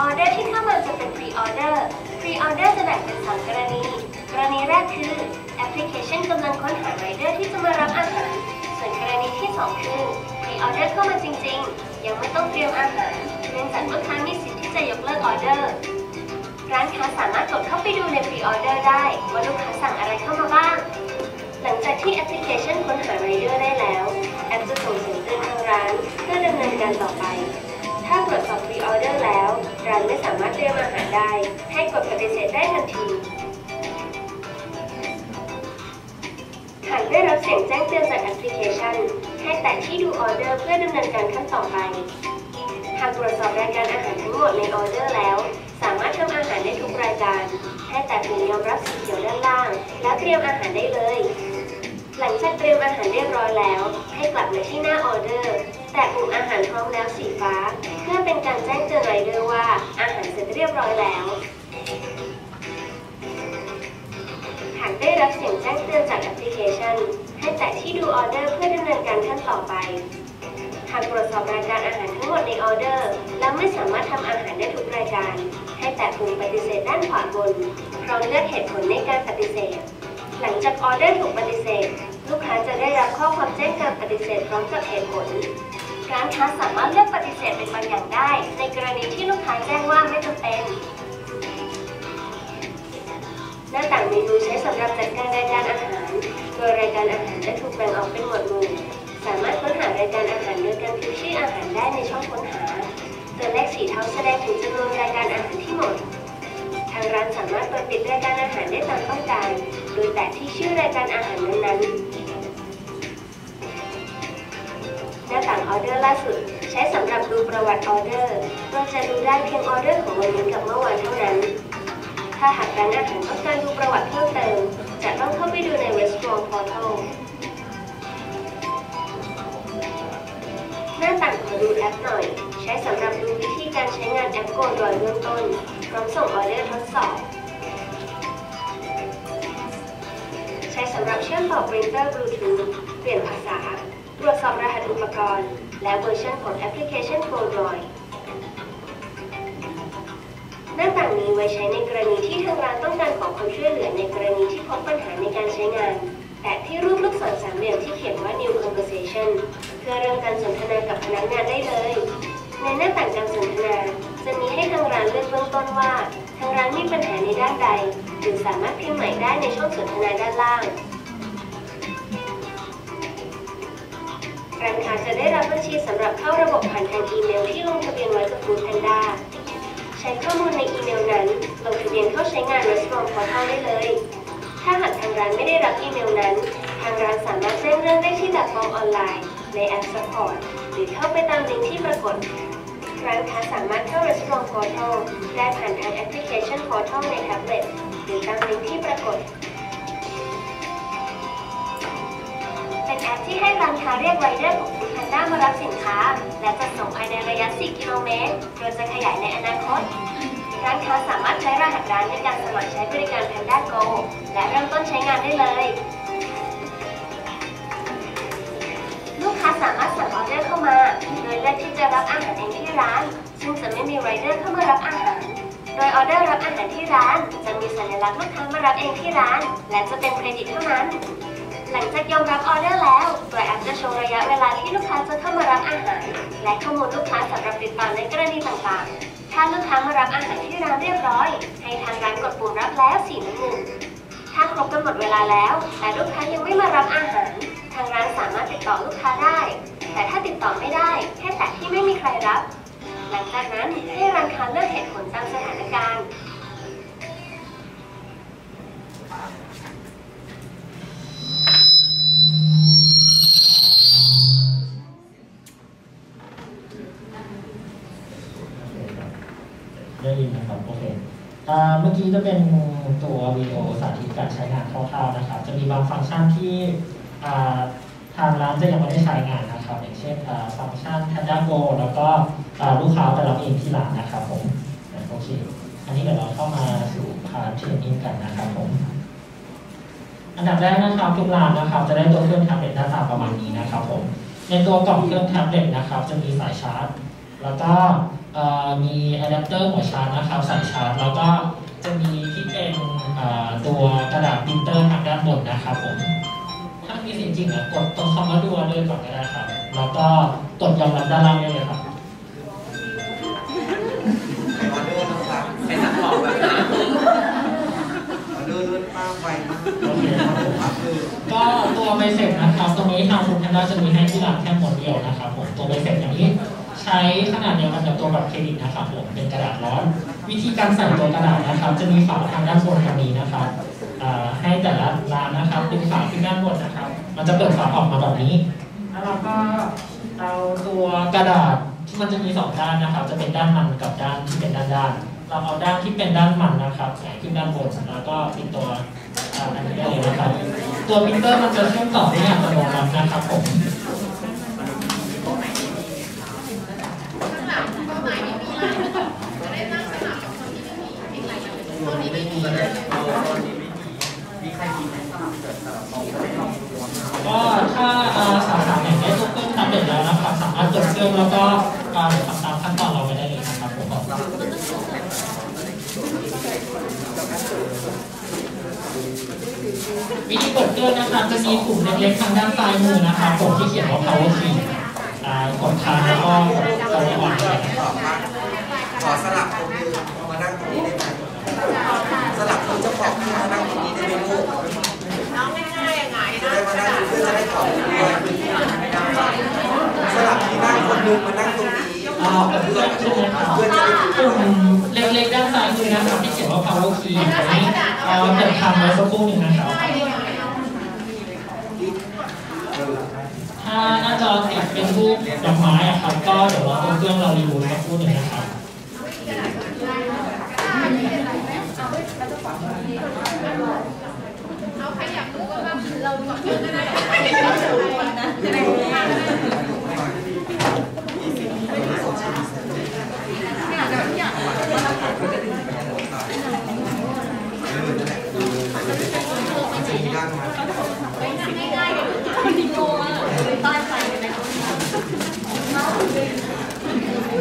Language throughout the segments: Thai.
ออเดอร์ที่เข้ามาจะเป็น pre order pre order จะแบ่งเป็นสองกรณี กรณีแรกคือแอปพลิเคชันกำลังค้นหาไรเดอร์ที่จะมารับอาหาร ส่วนกรณีที่สองคือ pre order เข้ามาจริงๆ ยังไม่ต้องเตรียมอาหารเนื่องจากลูกค้ามีสิทธิ์ที่จะยกเลิกออเดอร์ ร้านค้าสามารถกดเข้าไปดูใน pre order ได้ ว่าลูกค้าสั่งอะไรเข้ามาบ้าง หลังจากที่แอปพลิเคชันค้นหาไรเดอร์ได้แล้ว แอปจะส่งเสียงเตือนทางร้านเพื่อดำเนินการต่อไป ถ้าตรวจสอบ pre order แล้ว ร้านไม่สามารถเตรียมอาหารได้ ให้กดปฏิเสธได้ทันทีหากได้รับเสียงแจ้งเตือนจากแอปพลิเคชัน ให้แตะที่ดูออเดอร์เพื่อดำเนินการขั้นต่อไป หากตรวจสอบรายการอาหารทั้งหมดในออเดอร์แล้ว สามารถทำอาหารได้ทุกรายการ ให้แตะปุ่มยอมรับสีเขียวด้านล่าง แล้วเตรียมอาหารได้เลย หลังจากเตรียมอาหารเรียบร้อยแล้ว ให้กลับมาที่หน้าออเดอร์ แตะปุ่มอาหารพร้อมแล้วสีฟ้า เพื่อเป็นการแจ้งเตือนไรเดอร์ว่าอาหารเสร็จเรียบร้อยแล้วหากได้รับเสียงแจ้งเตือนจากแอปพลิเคชัน ให้แตะที่ดูออเดอร์เพื่อดำเนินการขั้นต่อไป หากตรวจสอบรายการอาหารทั้งหมดในออเดอร์ แล้วไม่สามารถทำอาหารได้ทุกรายการ ให้แตะปุ่มปฏิเสธด้านขวาบนพร้อมเลือกเหตุผลในการปฏิเสธ หลังจากออเดอร์ถูกปฏิเสธ ลูกค้าจะได้รับข้อความแจ้งการปฏิเสธพร้อมกับเหตุผล ร้านค้าสามารถเลือกปฏิเสธเป็นบางอย่างได้ ในกรณีที่ลูกค้าแจ้งว่าไม่จำเป็น หน้าต่างเมนูใช้สำหรับจัดการรายการอาหาร โดยรายการอาหารจะถูกแบ่งออกเป็นหมวดหมู่ สามารถค้นหารายการอาหารโดยการพิมพ์ชื่ออาหารได้ในช่องค้นหา ตัวเลขสีเทาแสดงถึงจำนวนรายการอาหารที่หมด ทางร้านสามารถเปิดปิดรายการอาหารได้ตามต้องการ โดยแตะที่ชื่อรายการอาหารนั้นๆ หน้าต่างออเดอร์ล่าสุด ใช้สำหรับดูประวัติออเดอร์ เราจะดูได้เพียงออเดอร์ของวันนี้กับเมื่อวานเท่านั้น ถ้าหากร้านอาหารต้องการดูประวัติเพิ่มเติม จะต้องเข้าไปดูใน Restaurant Portal หน้าต่างขอดูแอปหน่อย ใช้สำหรับดูวิธีการใช้งานแอป GoDroid เบื้องต้นพร้อมส่งออเดอร์ทดสอบ ใช้สำหรับเชื่อมต่อปรินเตอร์บลูทูธเปลี่ยนภาษา ตรวจสอบรหัสอุปกรณ์ และเวอร์ชันของแอปพลิเคชัน Android หน้าต่างนี้ไว้ใช้ในกรณีที่ทางร้านต้องการขอความช่วยเหลือในกรณีที่พบปัญหาในการใช้งาน แตะที่รูปลูกศรสามเหลี่ยมที่เขียนว่า New Conversation เพื่อเริ่มการสนทนากับพนักงานได้เลย ในหน้าต่างการสนทนา จะมีให้ทางร้านเลือกเบื้องต้นว่า ทางร้านมีปัญหาในด้านใด หรือสามารถพิมพ์ใหม่ได้ในช่องสนทนาด้านล่าง ร้านค้าจะได้รับบัญชีสำหรับเข้าระบบผ่านทางอีเมลที่ลงทะเบียนไว้กับ Food Panda ใช้ข้อมูลในอีเมลนั้นลงทะเบียนเข้าใช้งาน Restaurant Portal ได้เลย ถ้าหากทางร้านไม่ได้รับอีเมลนั้น ทางร้านสามารถแจ้งเรื่องได้ที่แบบฟอร์มออนไลน์ ในแอป Support หรือเข้าไปตามลิงก์ที่ปรากฏ ร้านค้าสามารถเข้า Restaurant Portal ได้ผ่านทางแอปพลิเคชัน Portal ในแท็บเล็ตหรือตามลิงก์ที่ปรากฏ แอปที่ให้ร้านค้าเรียกไรเดอร์ของ Food Panda มารับสินค้า และจัดส่งภายในระยะ 4 กิโลเมตร โดยจะขยายในอนาคต ร้านค้าสามารถใช้รหัสร้านในการสมัครใช้บริการ Panda Go และเริ่มต้นใช้งานได้เลย ลูกค้าสามารถสั่งออเดอร์เข้ามา โดยเลือกที่จะรับอาหารเองที่ร้าน ซึ่งจะไม่มีไรเดอร์เข้ามารับอาหาร โดยออเดอร์รับอาหารที่ร้าน จะมีสัญลักษณ์ลูกค้ามารับเองที่ร้าน และจะเป็นเครดิตเท่านั้น หลังจากยอมรับออเดอร์แล้วตัวแอปจะโชว์ระยะเวลาที่ลูกค้าจะเข้ามารับอาหาร และข้อมูลลูกค้าสำหรับติดต่อในกรณีต่างๆ ถ้าลูกค้ามารับอาหารที่ร้านเรียบร้อย ให้ทางร้านกดปุ่มรับแล้วสีน้ำเงินถ้าครบกำหนดเวลาแล้ว แต่ลูกค้ายังไม่มารับอาหาร ทางร้านสามารถติดต่อลูกค้าได้ แต่ถ้าติดต่อไม่ได้แค่แต่ที่ไม่มีใครรับ หลังจากนั้นให้ร้านค้าเลือกเหตุผลตามสถานการณ์ ได้ยินนะครับโอเคเมื่อกี้จะเป็นตัววิดีโอสาธิตการใช้งานคร่าวๆนะครับ จะมีบางฟังก์ชันที่ทางร้านจะยังไม่ได้ใช้งานนะครับ อย่างเช่นฟังก์ชัน Panda Go แล้วก็ลูกค้าไปรับเองที่ร้านนะครับผมโอเคอันนี้เดี๋ยวเราเข้ามาสู่ part training กันนะครับผม อันดับแรกนะครับทุกร้านนะครับ จะได้ตัวเครื่องแท็บเล็ตหน้าตาประมาณนี้นะครับผมในตัวกล่องเครื่องแท็บเล็ตนะครับ จะมีสายชาร์จ แล้วก็มีอะแดปเตอร์หัวชาร์จนะครับสายชาร์จ แล้วก็จะมีที่เป็นเอ่อตัวกระดาษปรินเตอร์ทางด้านบนนะครับผมถ้ามีเสียงจริงอะกดตรงคำว่าดูออเดอร์ก่อนก็ได้ครับ แล้วก็กดยอมรับด้านล่างได้เลยครับ ก็ตัวใบเสร็จนะครับตรงนี้ทางคุณแพนด้าจะมีให้ที่ร้านแค่หมดเดียวนะครับผมตัวใบเสร็จอย่างนี้ใช้ขนาดเดียวกันกับตัวบัตรเครดิตนะครับผมเป็นกระดาษร้อน วิธีการใส่ตัวกระดาษนะครับ จะมีฝาทางด้านบนตรงนี้นะครับให้แต่ละร้านนะครับดึงฝาขึ้นด้านบนนะครับ มันจะเปิดฝาออกมาแบบนี้ แล้วเราก็เอาตัวกระดาษที่มันจะมีสองด้านนะครับ จะเป็นด้านมันกับด้านที่เป็นด้านด้านเราเอาด้านที่เป็นด้านมันนะครับแหงขึ้นด้านบนแล้วก็ปิดตัว อันนี้เลยนะครับ ตัวปรินเตอร์มันจะเชื่อมต่อได้อย่างอัตโนมัตินะครับผม ตัวนี้ไม่มีเลยเอาตัวนี้ไม่มีมีใครมีไหมสลับเกิดสลับเอาไม่ลองตัวมา ก็ถ้าอ่าสาขาไหนได้ตัวเครื่องทำเสร็จแล้วนะครับ สามารถกดเครื่องแล้วก็อ่าทำตามขั้นตอนเราไปได้เลยนะครับผมวิธีกดเครับจะมีปุ่มเล็กๆทางด้านซ้ายมือนะครับผมที่เขียนว่า power key กดค้างแล้วก็กด power on ได้นะครับตอบว่าขอสลับคนหนึงมานั่งตรงนี้ได้ไหมสลับคนจ้าของที่มานั่งตรงนี้ได้ไหมลูกน้องง่ายๆยังไงนะได้มานั่งเพื่อจะได้ขอบคุณสลับที่นั่งคนนึงมานั่งตรงนี้อ่าเปิดเครื่องใช่ไหมครับเพื่อจะได้ปุ่มเล็กๆด้านซ้ายมือนะครับที่เขียนว่า power key อันนี้เปิดค้างไว้สักครู่หนึ่งนะครับ เออ ถ้าหน้าจอติด เป็นรูปดอกไม้ครับก็เดี๋ยวเราตรงเครื่องเรารีวิวมาพูดหนึ่งนะครับเอาใครอยากรู้ว่าเราก่อนก็ได้ จริงยากไหม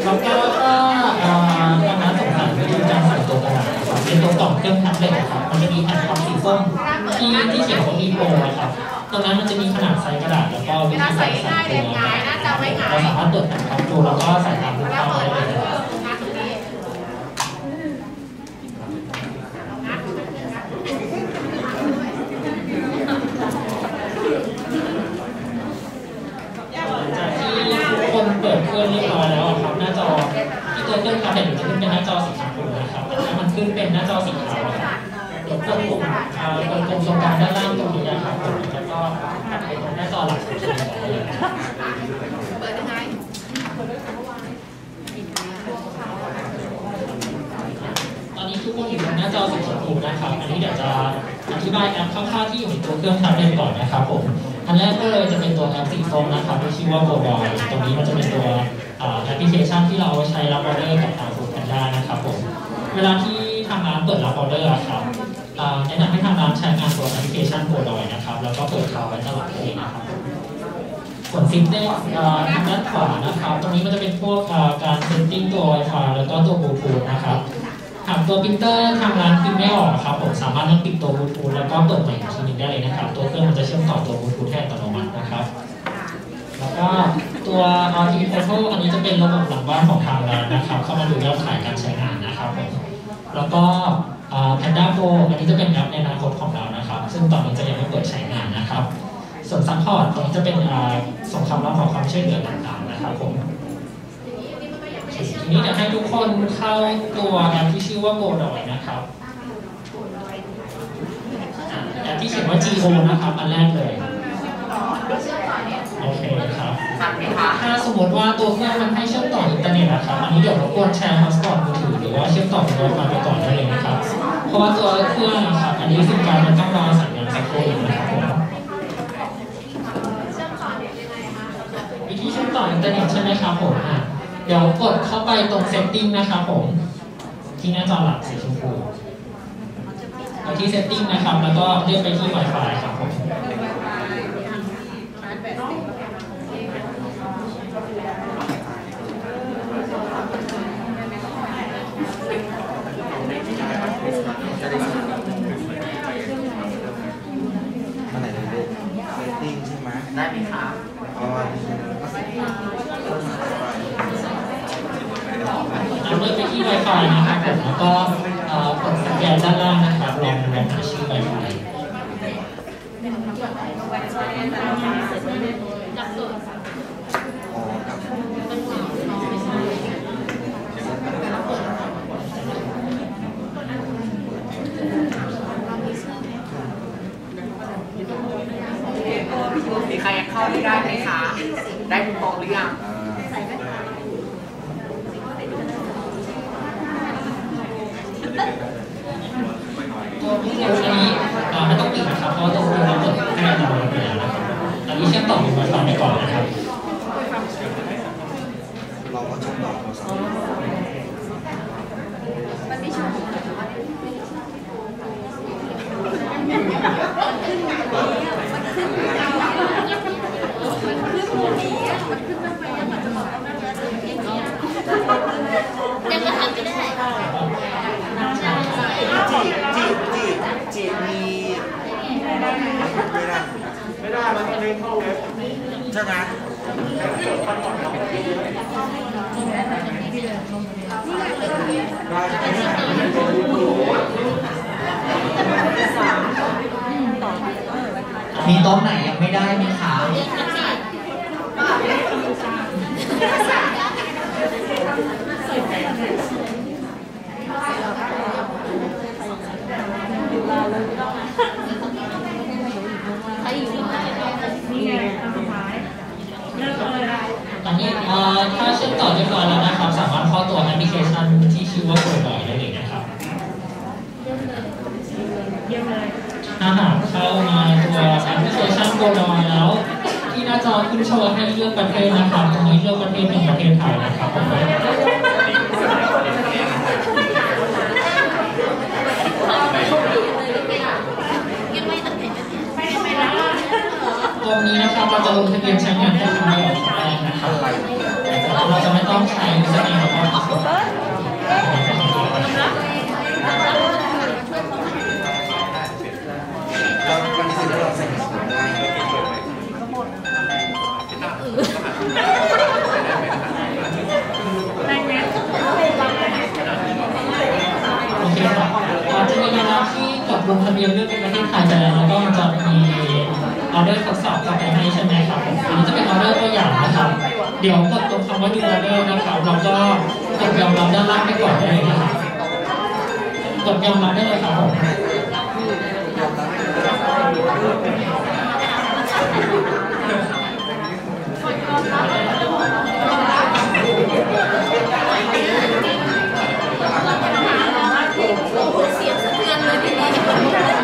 แล้วก็ถ้าเอ่อคณะสงสัยวิธีการใส่ตัวกระดาษนะครับ เป็นตัวกล่องเครื่องแท็บเล็ตนะครับมันจะมีแผ่นความสีส้มที่ที่เขียนว่ามีโปรนะครับตรงนั้นมันจะมีขนาดไซส์กระดาษแล้วก็วิธีการใส่ตัวนะครับเราสามารถเปิดแผ่นความดูแล้วก็ใส่ตามรูปภาพได้เลยนะครับจากที่ทุกคนเปิดเครื่องเรียบร้อยแล้วอะครับหน้าจอที่ตัวเครื่องทำเห็นจะขึ้นเป็นหน้าจอสีชมพูนะครับถ้ามันขึ้นเป็นหน้าจอสีขาว อะครับเดี๋ยวกดปุ่มเอ่อกดปุ่มตรงกลางด้านล่างตรงนี้นะครับผมแล้วก็ตัดไปตรงหน้าจอหลักของทีวีก่อนเลยนะครับเปิดยังไงตอนนี้ทุกคนอยู่บนหน้าจอสีชมพูนะครับ อันนี้เดี๋ยวจะอธิบายแอปคร่าวๆที่อยู่ในตัวเครื่องท็บเล็ตก่อนนะครับผม อันแรกก็เลยจะเป็นตัวแอปสีส้มนะครับที่ชื่อว่าโกบอยตรงนี้มันจะเป็นตัวแอปพลิเคชันที่เราใช้รับออเดอร์กับทางฟูดแพนด้านะครับผม เวลาที่ทางร้านเปิดรับออเดอร์ครับ แนะนำให้ทางร้านใช้งานตัวแอปพลิเคชัน GoDroid นะครับ แล้วก็เปิดค้างไว้ตลอดเลยนะครับส่วนซิมเต้เอ่อทางด้านขวานะครับ ตรงนี้มันจะเป็นพวกการ setting ตัว Wi-Fi แล้วก็ตัวบลูทูธนะครับหากตัวปรินเตอร์ทางร้านพิมพ์ไม่ออกครับผมสามารถนั่งปิดตัวบลูทูธแล้วก็เปิดใหม่อีกทีหนึ่งได้เลยนะครับ ตัวเครื่องมันจะเชื่อมต่อตัวบลูทูธให้อัตโนมัตินะครับ แล้วก็ตัว RT Portal อันนี้จะเป็นระบบหลังบ้านของทางร้านนะครับ เข้ามาดูยอดขายการใช้งานนะครับผมแล้วก็ อ่า Panda Pro อันนี้จะเป็นแอปในอนาคตของเรานะครับ ซึ่งตอนนี้จะยังไม่เปิดใช้งานนะครับ ส่วน support ตรงนี้จะเป็นส่งคำร้องขอความช่วยเหลือต่างๆนะครับผมทีนี้เดี๋ยวให้ทุกคนเข้าตัวแอปที่ชื่อว่า GoDroid นะครับแอปที่เขียนว่า GO นะครับ อันแรกเลย โอเคครับ ไหมคะถ้าสมมติว่าตัวเครื่องมันให้เชื่อมต่ออินเทอร์เน็ตนะครับอันนี้เดี๋ยวรบกวนแชร์ hotspot มือถือหรือว่าเชื่อมต่อโทรศัพท์ไปก่อนได้เลยนะครับ เพราะว่าตัวเครื่องนะครับอันนี้สิ่งการมันต้องรอสัญญาณสักครู่หนึ่งนะครับผมวิธีเชื่อมต่ออินเทอร์เน็ตใช่ไหมครับผมอะเดี๋ยวกดเข้าไปตรง setting นะครับผม ที่หน้าจอหลักสีชมพูไปที่ setting นะครับ แล้วก็เลือกไปที่ Wi-Fi ครับผม เลือก ไปที่นะครับผมแล้วก็กดสแกนด้านล่างนะครับลองลองหาชื่อ Wi-Fi อ๋อครับ มีใครเข้าไม่ได้ไหมคะ ได้ทุกโต๊ะหรือยัง อันนี้เอ่อไม่ต้องปิดนะครับ เพราะว่าตัวนี้เราเปิดให้เราไปแล้วนะครับอันนี้เชื่อมต่อกับ Wi-Fi ไปก่อนนะครับ เราก็ชมต่อโทรศัพท์ เต็มรหัสไม่ได้ จีจีจีจีมีไม่ได้ไม่ได้มันต้องเล่นเข้าเว็บใช่ไหมได้ มีโต๊ะไหนยังไม่ได้ไหมคะ ตอนนี้เอ่อ ถ้าเชื่อมต่อเรียบร้อยแล้วนะครับ สามารถเข้าตัวแอปพลิเคชันที่ชื่อว่า g o b o y ได้เลยนะครับถ้าหากเข้ามาตัวแอปพลิเคชัน g o b o y แล้ว ที่หน้าจอขึ้นโชว์ให้เลือกประเทศนะครับตรงนี้เลือกประเทศเป็นประเทศไทยนะครับผมตรงนี้นะครับเราจะลงทะเบียนใช้งานแค่ครั้งเดี ล้วก็พาสเวิร์ดเราวันนี้สิเราใส่ถุงได้โอเคครับอาจจะมีการที่กดลงทะเบียนเลือกเป็นประเทศไทยไปแล้วแล้วก็มันจะมีออเดอร์ทดสอบกลับไปให้ใช่ไหมครับอันนี้จะเป็นออเดอร์ตัวอย่างนะครับ เดี๋ยวกดตรง ว่าดูออเดอร์นะครับแล้วก็กดยอมรับด้านล่างไปก่อนเลยนะครับกดยอมรับได้เลยครับผมเสียงสะเทือนเลยที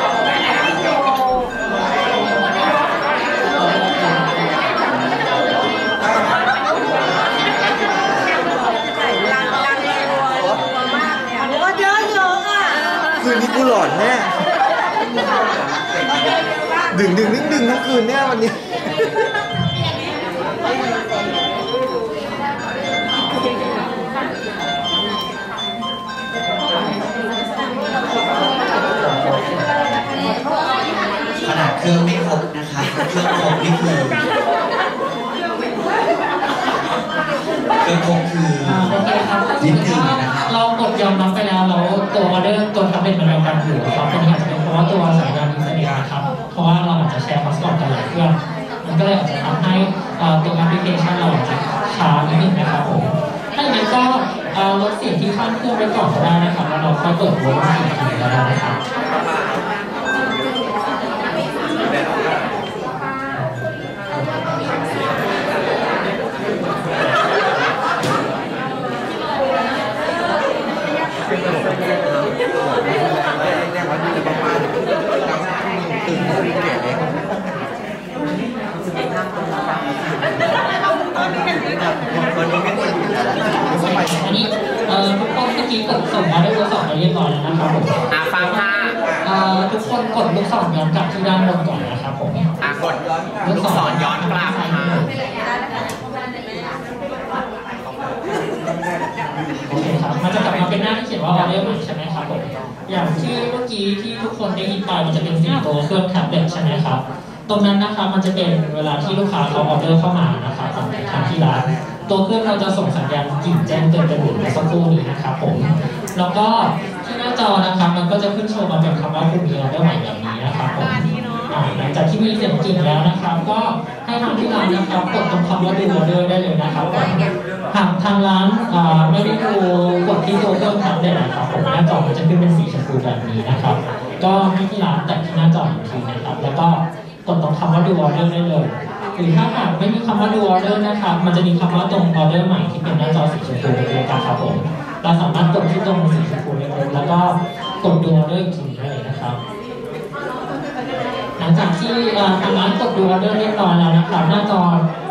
ดึงดึงดึงดึงทั้งคืนแน่วันนี้ขนาดเครื่องไม่ครบนะคะเครื่องครบนี่คือเครื่องครบคืออ่าโอเคครับนิดหนึ่งนะครับเรากดยอมรับไปแล้วแล้วตัวออเดอร์ตัวแท็บเล็ตมันยังการอยู่ครับเป็นอาจจะเป็นเพราะว่าตัวสัญญาณอินเทอร์เน็ ร์พาสปอร์ตกันหลายเครื่อง มันก็เลยอาจจะทำให้ตัวแอปพลิเคชันเราอาจจะช้านิดนึงนะครับผมถ้าอย่างนั้นก็ลดเสียงที่ข้างเครื่องไปก่อนก็ได้นะครับ แล้วเราค่อยเปิดวอลลุ่มเสียงก็ได้นะครับ วันนี้ไม่ควรอยู่แล้วอันนี้เอ่อทุกคนเมื่อกี้กดส่งออเดอร์ตัวสองไปเรียบร้อยแล้วนะครับผมอะฟังค่ะเอ่อทุกคนกดลูกศรย้อนกลับที่ด้านบนก่อนนะครับผมอะกดลูกศรย้อนกลับค่ะโอเคครับมันจะกลับมาเป็นหน้าที่เขียนว่าออเดอร์ใหม่ใช่ไหมครับผมอย่างที่เมื่อกี้ที่ทุกคนได้ยินไปมันจะเป็นสีตัวเครื่องแท็บเล็ตใช่ไหมครับ ตรงนั้นนะครับมันจะเป็นเวลาที่ลูกค้าเขาออเดอร์เข้ามานะครับของทางที่ร้านตัวเครื่องเราจะส่งสัญญาณกิ่งแจ้งเตือนไปหมุมื่อสักครู่นี้นะครับผมแล้วก็ที่หน้าจอนะครับมันก็จะขึ้นโชว์มาเป็นคำว่าคุณมีออเดอร์ใหม่แบบนี้นะครับผมหลังจากที่มีเสียงกิ่งแล้วนะครับ ก็ให้ทางที่ร้านนะครับกดตรงคำว่าดูออเดอร์ได้เลยนะครับผมหากทางร้านไม่ได้ดูกดที่ตัวเครื่องทับเลยนะครับผมหน้าจอมันจะขึ้นเป็นสีชมพูแบบนี้นะครับ ก็ให้ที่ร้านแตะที่หน้าจออีกทีนะครับ แล้วก็ กดตรงคำว่าดูออเดอร์ได้เลย หรือถ้าหากไม่มีคำว่าดูออเดอร์นะครับ มันจะมีคำว่าตรงออเดอร์ใหม่ที่เป็นหน้าจอสีชมพูเล็กๆครับผม เราสามารถกดที่ตรงสีชมพูเล็กๆแล้วก็กดดูออเดอร์อีกทีได้เลยนะครับ หลังจากที่ทางร้านกดดูออเดอร์เรียบร้อยแล้วนะครับหน้าจอ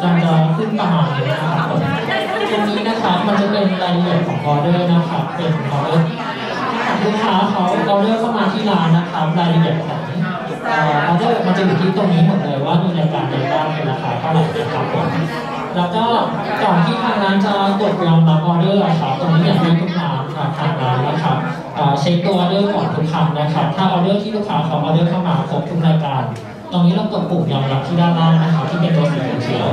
จะจะขึ้นประมาณนี้นะครับผมตรงนี้นะครับมันจะเป็นรายละเอียดของออเดอร์นะครับ เป็นออเดอร์ลูกค้าเขาออเดอร์เข้ามาที่ร้านนะครับรายละเอียดของ ออออเดอร์มันจะอยู่ที่ตรงนี้หมดเลยว่ามีรายการใดบ้างเป็นราคาเท่าไหร่นะครับผมแล้วก็ก่อนที่ทางร้านจะกดยอมรับออเดอร์ครับตรงนี้อยากให้ทุกร้านอ่าทางร้านนะครับเช็คตัวออเดอร์ก่อนทุกครั้งนะครับ ถ้าออเดอร์ที่ลูกค้าเขาออเดอร์เข้ามาครบทุกรายการตรงนี้เรากดปุ่มยอมรับที่ด้านล่างนะครับที่เป็นตัวสีเขียว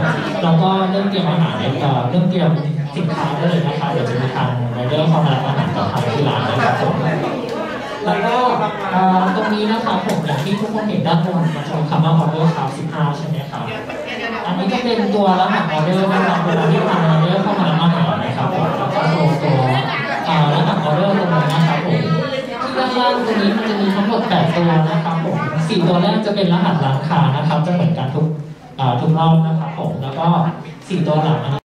แล้วก็เริ่มเตรียมอาหารในเอ่อเริ่มเตรียมสินค้าได้เลยนะครับเดี๋ยวจะมีทางไรเดอร์เข้ามาอาหารกับทางที่ร้านนะครับผม แล้วก็ตรงนี้นะครับผมอย่างที่ทุกคนเห็นด้านบนมันจะมีคำว่าออเดอร์ครับ15 ใช่ไหมครับอันนี้ก็เป็นตัวรหัสออเดอร์นะครับเวลาที่ทางไรเดอร์เข้ามารับอาหารนะครับผมแล้วก็โชว์ตัวรหัสออเดอร์ตรงนี้นะครับผมที่ด้านล่างตรงนี้มันจะมีทั้งหมด8ตัวนะครับผมสี่ตัวแรกจะเป็นรหัสร้านค้านะครับจะเหมือนกันทุกทุกรอบนะครับผมแล้วก็สี่ตัวหลัง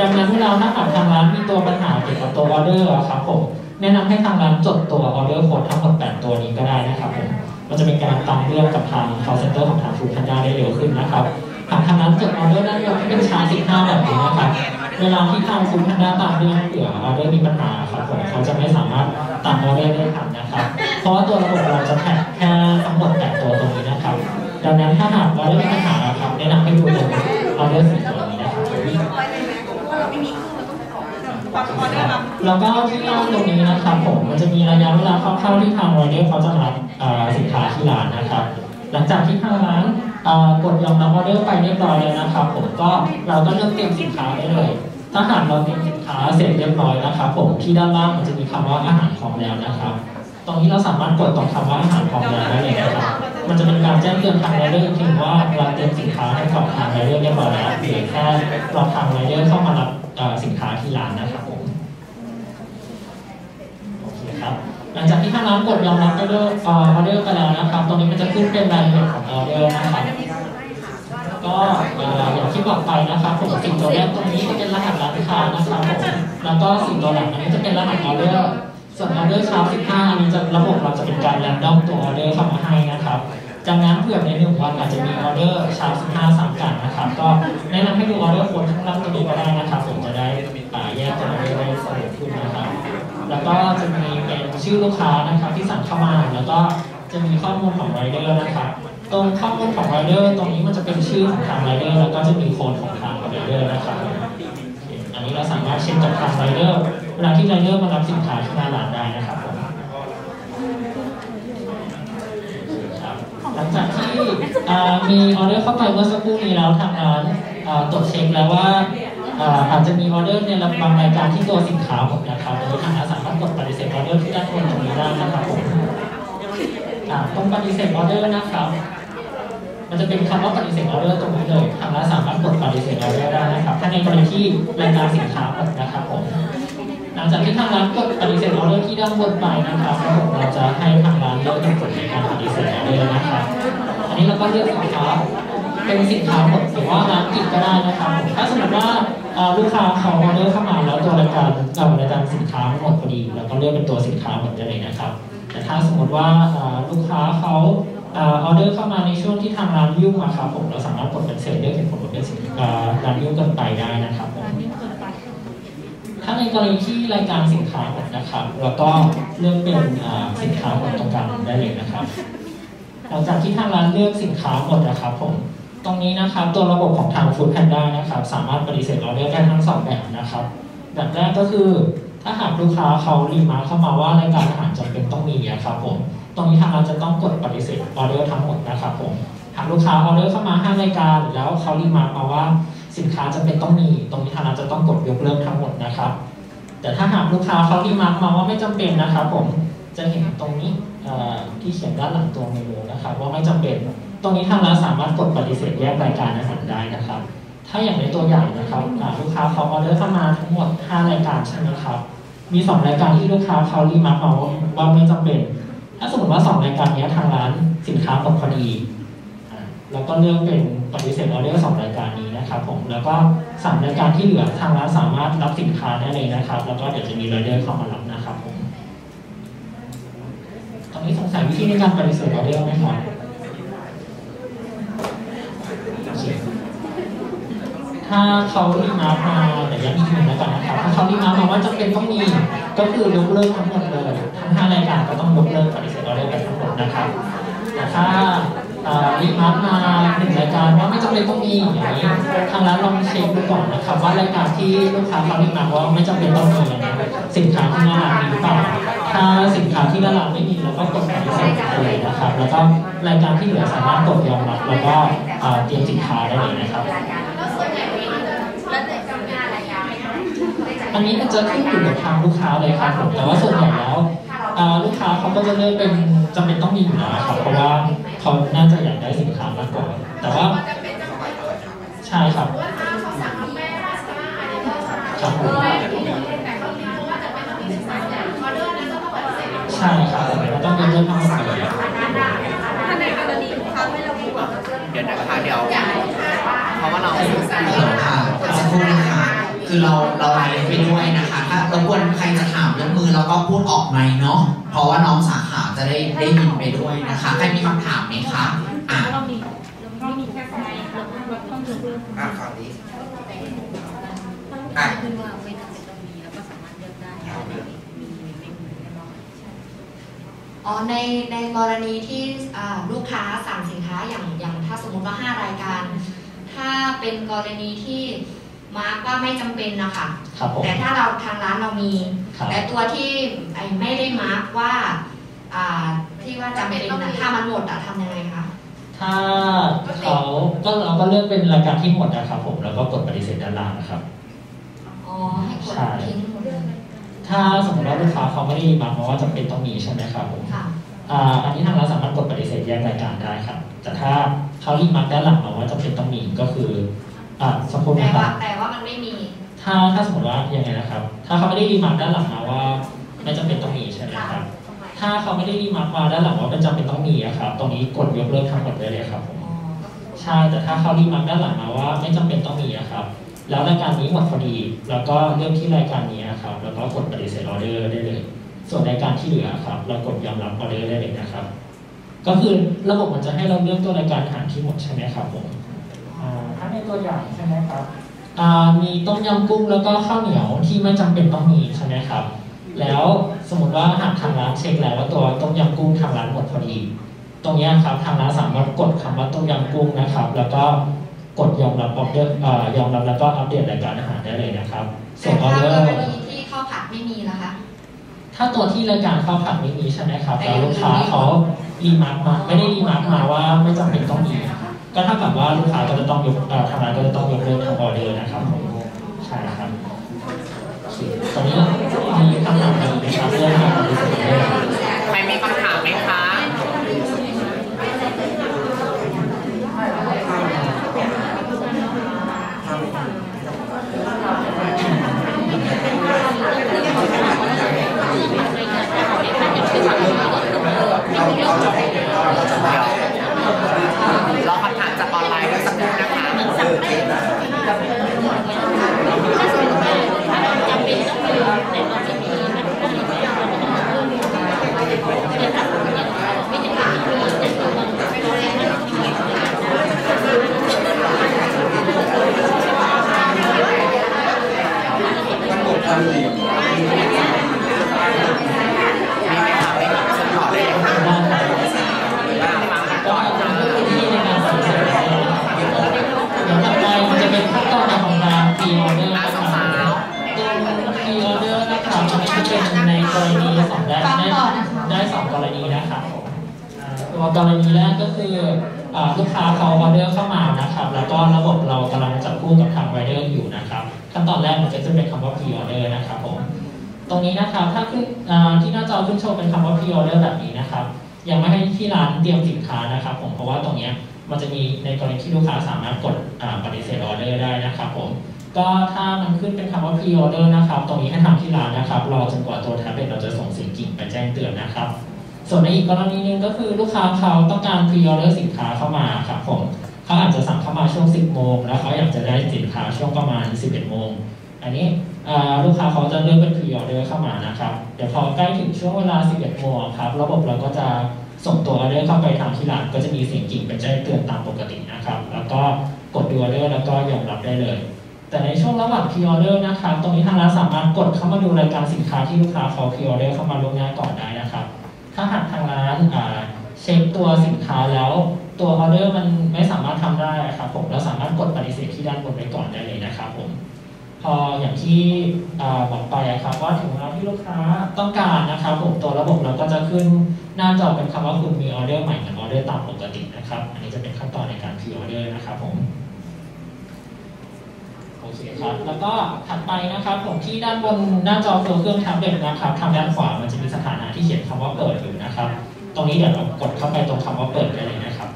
ดังนั้นเวลาถ้าหากทางร้านมีตัวปัญหาเกี่ยวกับตัวออเดอร์ครับผมแนะนำให้ทางร้านจดตัวออเดอร์โค้ดทั้งหมด8ตัวนี้ก็ได้นะครับผมมันจะเป็นการตามเรื่องกับทาง call center ของทางฟูพันดาได้เร็วขึ้นนะครับหากทางร้านจดออเดอร์ได้เร็วที่เป็น sharp 15แบบนี้นะครับเวลาที่ทาง Food Panda ตามเรื่องเผื่อออเดอร์มีปัญหาครับผมเขาจะไม่สามารถตามออเดอร์ได้ทันนะครับเพราะว่าตัวระบบเราจะแท็กแค่ทั้งหมด8ตัวตรงนี้นะครับ ดังนั้นถ้าหากออเดอร์มีปัญหาครับแนะนำให้ดูตรงออเดอร์สีตัวนี้นะครับ แล้วก็ที่ล่างตรงนี้นะครับผมมันจะมีระยะเวลาคร่าวๆที่ทางไรเดอร์เขาจะรับสินค้าที่ร้านนะครับ หลังจากที่ทางร้านกดยอมรับออเดอร์ไปเรียบร้อยแล้วนะครับ ผมก็เราก็เลือกเตรียมสินค้าได้เลยถ้าหากเราเตรียมสินค้าเสร็จเรียบร้อยนะครับ ผมที่ด้านล่างมันจะมีคำว่าอาหารพร้อมแล้วนะครับ ตรงนี้เราสามารถกดตรงคำว่าอาหารพร้อมแล้วได้เลยนะครับ มันจะเป็นการแจ้งเตือนทางไรเดอร์ถึงว่าเราเตรียมสินค้าให้กับทางไรเดอร์เรียบร้อยแล้วเหลือแค่รอทางไรเดอร์เข้ามารับสินค้าที่ร้านนะครับผมโอเคครับหลังจากที่ทางร้านกดยอมรับออเดอร์ออเดอร์ไปแล้วนะครับตรงนี้มันจะขึ้นเป็นรายละเอียดของออเดอร์นะครับก็เอ่ออย่างที่บอกไปนะครับผมสี่ตัวแรกตรงนี้จะเป็นรหัสร้านค้านะครับผมแล้วก็สี่ตัวหลังอันนี้จะเป็นรหัสออเดอร์ ส่วนออเดอร์ชา15อันนี้จะระบบเราจะเป็นการ random ตัวออเดอร์เข้ามาให้นะครับจากนั้นเผื่อในหนึ่งวันอาจจะมีออเดอร์ sharp 15 ซ้ำกันนะครับ ก็แนะนำให้ดูออเดอร์โค้ดข้างล่างตัวนี้ก็ได้นะครับผมจะได้อ่าแยกตัวออเดอร์ได้สะดวกขึ้นนะครับ แล้วก็จะมีเป็นชื่อลูกค้านะครับที่สั่งเข้ามาแล้วก็จะมีข้อมูลของไรเดอร์นะครับตรงข้อมูลของไรเดอร์ตรงนี้มันจะเป็นชื่อของทางไรเดอร์แล้วก็จะมีโค้ดของทางไรเดอร์นะครับอันนี้เราสามารถเช็คจากทางไรเดอร์ เวลาที่ไรเดอร์มารับสินค้าที่หน้าร้านได้นะครับผมครับหลังจากที่อ่ามีออเดอร์เข้าไปเมื่อสักครู่นี้แล้วทางร้านอ่าตรวจเช็คแล้วว่าอ่าอาจจะมีออเดอร์ในบางรายการที่ตัวสินค้าหมดนะครับโดยทางร้านสามารถกดปฏิเสธออเดอร์ที่ด้านบนตรงนี้ได้นะครับผมอ่าตรงปฏิเสธออเดอร์นะครับมันจะเป็นคำว่าปฏิเสธออเดอร์ตรงนี้เลยทางร้านสามารถกดปฏิเสธออเดอร์ได้นะครับ ถ้าในกรณีที่รายการสินค้าหมดนะครับ หลังจากที่ทางร้านกดปฏิเสธออเดอร์ที่ด้านบนไปนะครับระบบเราจะให้ทางร้านเลือกเหตุผลในการปฏิเสธออเดอร์นะครับอันนี้เราก็เลือกสินค้าเป็นสินค้าหมดหรือว่าร้านปิดก็ได้นะครับถ้าสมมติว่าลูกค้าเขาออเดอร์เข้ามาแล้วตัวรายการเอ่อรายการสินค้าหมดพอดีเราก็เลือกเป็นตัวสินค้าหมดได้เลยนะครับ แต่ถ้าสมมติว่าลูกค้าเขาออเดอร์เข้ามาในช่วงที่ทางร้านยุ่งอะครับผมเราสามารถกดเป็นเซลเลือกเหตุผลว่าเป็นสินร้านยุ่งเกินไปได้นะครับ ถ้าในกรณีที่รายการสินค้าหมดนะครับแล้วก็เลือกเป็นสินค้าหมดตรงกลางได้เลยนะครับ หลังจากที่ทางร้านเลือกสินค้าหมดนะครับผมตรงนี้นะครับตัวระบบของทาง Food Panda นะครับ สามารถปฏิเสธออเดอร์ได้ทั้งสองแบบนะครับ แบบแรกก็คือถ้าหากลูกค้าเขา remark เข้ามาว่ารายการอาหารจำเป็นต้องมีอะครับผมตรงนี้ทางเราจะต้องกดปฏิเสธออเดอร์ทั้งหมดนะครับผมหากลูกค้าออเดอร์เข้ามาห้ารายการแล้วเขา remark มาว่า สินค้าจำเป็นต้องมี ตรงนี้ทางร้านจะต้องกดยกเลิกทั้งหมดนะครับ แต่ถ้าหากลูกค้าเขารีมาร์คมาว่าไม่จำเป็นนะครับผมจะเห็นตรงนี้ที่เขียนด้านหลังตัวเมนูนะครับ ว่าไม่จำเป็น ตรงนี้ทางร้านสามารถกดปฏิเสธแยกรายการอาหารได้นะครับ ถ้าอย่างในตัวอย่างนะครับลูกค้าเขาออเดอร์เข้ามาทั้งหมด 5 รายการใช่ไหมครับ มี 2 รายการที่ลูกค้าเขารีมาร์คมาว่าไม่จำเป็น ถ้าสมมติว่า 2 รายการนี้ทางร้านสินค้าหมดพอดีอ่า แล้วก็เลือกเป็นปฏิเสธออเดอร์สองรายการนี้นะครับผมแล้วก็สามรายการที่เหลือทางร้านสามารถรับสินค้าได้เลยนะครับ แล้วก็เดี๋ยวจะมีไรเดอร์เข้ามารับนะครับผมตอนนี้สงสัยวิธีในการปฏิเสธออเดอร์ไหมครับโอถ้าเขา remark มาแต่ยังมีหนึ่แล้วกันนะครับถ้าเขา remark มาว่าจำเป็นต้องมีก็คือยกเลิกทั้งหมดเลยทั้งห้ารายการก็ต้องยกเลิกปฏิเสธออเดอร์ไปทั้งหมดนะครับแต่ถ้า รีมาร์คมาหนึ่งรายการว่าไม่จำเป็นต้องมีอย่างนี้ทางร้านลองเช็คดูก่อนนะครับว่ารายการที่ลูกค้าเขารีมาร์ว่าไม่จำเป็นต้องมีนะสินค้าที่น้าร้านมีหรือเปล่าถ้าสินค้าที่น้าร้านไม่มีเราก็กดปฏิเสธไปเลยนะครับ แล้วก็รายการที่เหลือสามารถกดยอมรับแล้วก็เตรียมสินค้าได้เลยนะครับอันนี้มันจะขึ้นอยู่กับทางลูกค้าเลยครับผมแต่ว่าส่วนใหญ่แล้ว ลูกค้าเขาก็จะเลือกเป็นจำเป็นต้องมีอยู่แล้วครับ เพราะว่าเขาน่าจะอยากได้สินค้ามากกว่าแต่ว่าใช่ครับครับผมใช่ครับเราต้องเป็นเรื่องทั้งหมดเลยเดี๋ยวนะคะเดี๋ยวเพราะว่าเราฮัลโหลค่ะสักครู่นะคะ คือเราเราไลฟ์ไปด้วยนะคะ ถ้ารบกวนใครจะถามเรื่องมือแล้วก็พูดออกไมค์เนาะเพราะว่าน้องสาขาจะได้ได้ยินไปด้วยนะคะใครมีคำถามไหมคะอะอะคราวนี้อะอ๋อในในกรณีที่อ่าลูกค้าสั่งสินค้าอย่างอย่างถ้าสมมติว่า 5 รายการ ถ้าเป็นกรณีที่ มาร์กว่าไม่จำเป็นนะคะครับผมแต่ถ้าเราทางร้านเรามี ครับ แต่ตัวที่ไอ้ไม่ได้มาร์กว่าอ่าที่ว่าจำเป็นนะถ้ามันหมดอะทำยังไงคะถ้าเขาก็เราก็เลือกเป็นรายการที่หมดนะครับผมแล้วก็กดปฏิเสธด้านล่างนะครับ อ๋อให้กดใช่ ทิ้งหมดเลยถ้าสมมติว่าลูกค้าเขาไม่ได้มาเพราะว่าจำเป็นต้องมีใช่ไหมครับผมค่ะอ่าอันนี้ทางเราสามารถกดปฏิเสธแยกรายการได้ครับ แต่ถ้าเขา remark ด้านหลังมาว่าจำเป็นต้องมีก็คือ อ่าสมมติแต่นะคว่ารับแต่ว่ามันไม่มีถ้าถ้าสมมติว่ายังไงนะครับ ถ้าเขาไม่ได้ remark ด้านหลังมาว่า ไม่จำเป็นต้องมีใช่ไหมค่ะครับถ้าเขาไม่ได้รีมาร์กมาด้านหลังว่าเป็นจำเป็นต้องมีอะครับ ตรงนี้กดยกเลิกทั้งหมดได้เลยครับผม อ๋อก็คือใช่ แต่ถ้าเขา remark ด้านหลังมาว่าไม่จำเป็นต้องมีอะครับ แล้วรายการนี้หมดพอดี แล้วก็เลือกที่รายการนี้นะครับ แล้วก็กดปฏิเสธออเดอร์ได้เลย ส่วนรายการที่เหลือครับ เรากดยอมรับออเดอร์ได้เลยนะครับ ก็คือระบบมันจะให้เราเลือกตัวรายการอาหารที่หมดใช่ไหมครับผมอ่า ถ้าในตัวอย่างใช่ไหมครับมีต้มยำกุ้งแล้วก็ข้าวเหนียวที่ไม่จำเป็นต้องมีใช่ไหมครับ แล้วสมมติว่าหากทางร้านเช็คแล้วว่าตัวต้มยำกุ้งทางร้านหมดพอดี ตรงนี้ครับทางร้านสามารถกดคำว่าต้มยำกุ้งนะครับ แล้วก็กดยอมรับออเดอร์ยอมรับแล้วก็อัปเดตรายการอาหารได้เลยนะครับส่วนออถ้ากรณีที่ข้าวผัดไม่มีล่ะคะถ้าตัวที่รายการข้าวผัดไม่มีใช่ไหมครับแล้วลูกค้าเขารีมาร์กมาไม่ได้รีมาร์กมาว่าไม่จำเป็นต้องมี ก็เท่ากับว่าลูกค้าก็จะต้องยกทางร้านก็จะต้องยกเลิกทางออเดอร์นะครับใช่ครับตอนนี้มีคำถามอะไรไหมครับเรื่องการปฏิเสธออเดอร์ใครมีคำถามไหมคะรอคำถาม จากออนไลน์ด้วยสักครู่นะคะ กรณีนะครับผมอ่าตัวกรณีแรกก็คือลูกค้าเขาออเดอร์เข้ามานะครับ แล้วก็ระบบเรากำลังจับคู่กับทางไรเดอร์อยู่นะครับขั้นตอนแรกมันจะขึ้นเป็นคำว่า pre order นะครับผมตรงนี้นะครับถ้าขึ้นที่หน้าจอขึ้นโชว์เป็นคำว่า pre order แบบนี้นะครับยังไม่ให้ที่ร้านเตรียมสินค้านะครับ ผมเพราะว่าตรงนี้มันจะมีในกรณีที่ลูกค้าสามารถกดปฏิเสธออเดอร์ได้นะครับผมก็ถ้ามันขึ้นเป็นคำว่า pre order นะครับ ตรงนี้ให้ทางที่ร้านนะครับรอจนกว่าตัวแท็บเล็ตเราจะส่งเสียงกริ่งไปแจ้งเตือนนะครับ ส่วนในอีกกรณีหนึ่งก็คือลูกค้าเขาต้องการ pre order สินค้าเข้ามาครับผมเขาอาจจะสั่งเข้ามาช่วง 10 โมง แล้วเขาอยากจะได้สินค้าช่วงประมาณ 11 โมง อันนี้ลูกค้าเขาจะเลือกเป็น pre order เข้ามานะครับเดี๋ยวพอใกล้ถึงช่วงเวลา 11 โมงครับระบบเราก็จะส่งตัวออเดอร์เข้าไปทางที่ร้านก็จะมีเสียงกิ่งเป็นแจ้งเตือนตามปกตินะครับ แล้วก็กดดูออเดอร์แล้วก็ยอมรับได้เลย แต่ในช่วงระหว่าง pre order นะครับ ตรงนี้ทางร้านสามารถกดเข้ามาดูรายการสินค้าที่ลูกค้าเขา pre order เข้ามาล่วงหน้าก่อนได้นะครับ ถ้าหากทางร้านเช็คตัวสินค้าแล้ว ตัวออเดอร์มันไม่สามารถทำได้ครับผมเราสามารถกดปฏิเสธที่ด้านบนไว้ก่อนได้เลยนะครับผมพออย่างที่บอกไปครับว่าถึงเวลาที่ลูกค้าต้องการนะครับผมตัวระบบเราก็จะขึ้นหน้าจอเป็นคำว่าคุณมีออเดอร์ใหม่กับออเดอร์ตามปกตินะครับ อันนี้จะเป็นขั้นตอนในการ pre order นะครับผม โอเคครับ แล้วก็ถัดไปนะครับผมที่ด้านบนหน้าจอตัวเครื่องแท็บเล็ตนะครับทางด้านขวามันจะมีสถานะที่เขียนคำว่าเปิดอยู่นะครับ ตรงนี้เดี๋ยวเรากดเข้าไปตรงคำว่าเปิดได้เลยนะครับ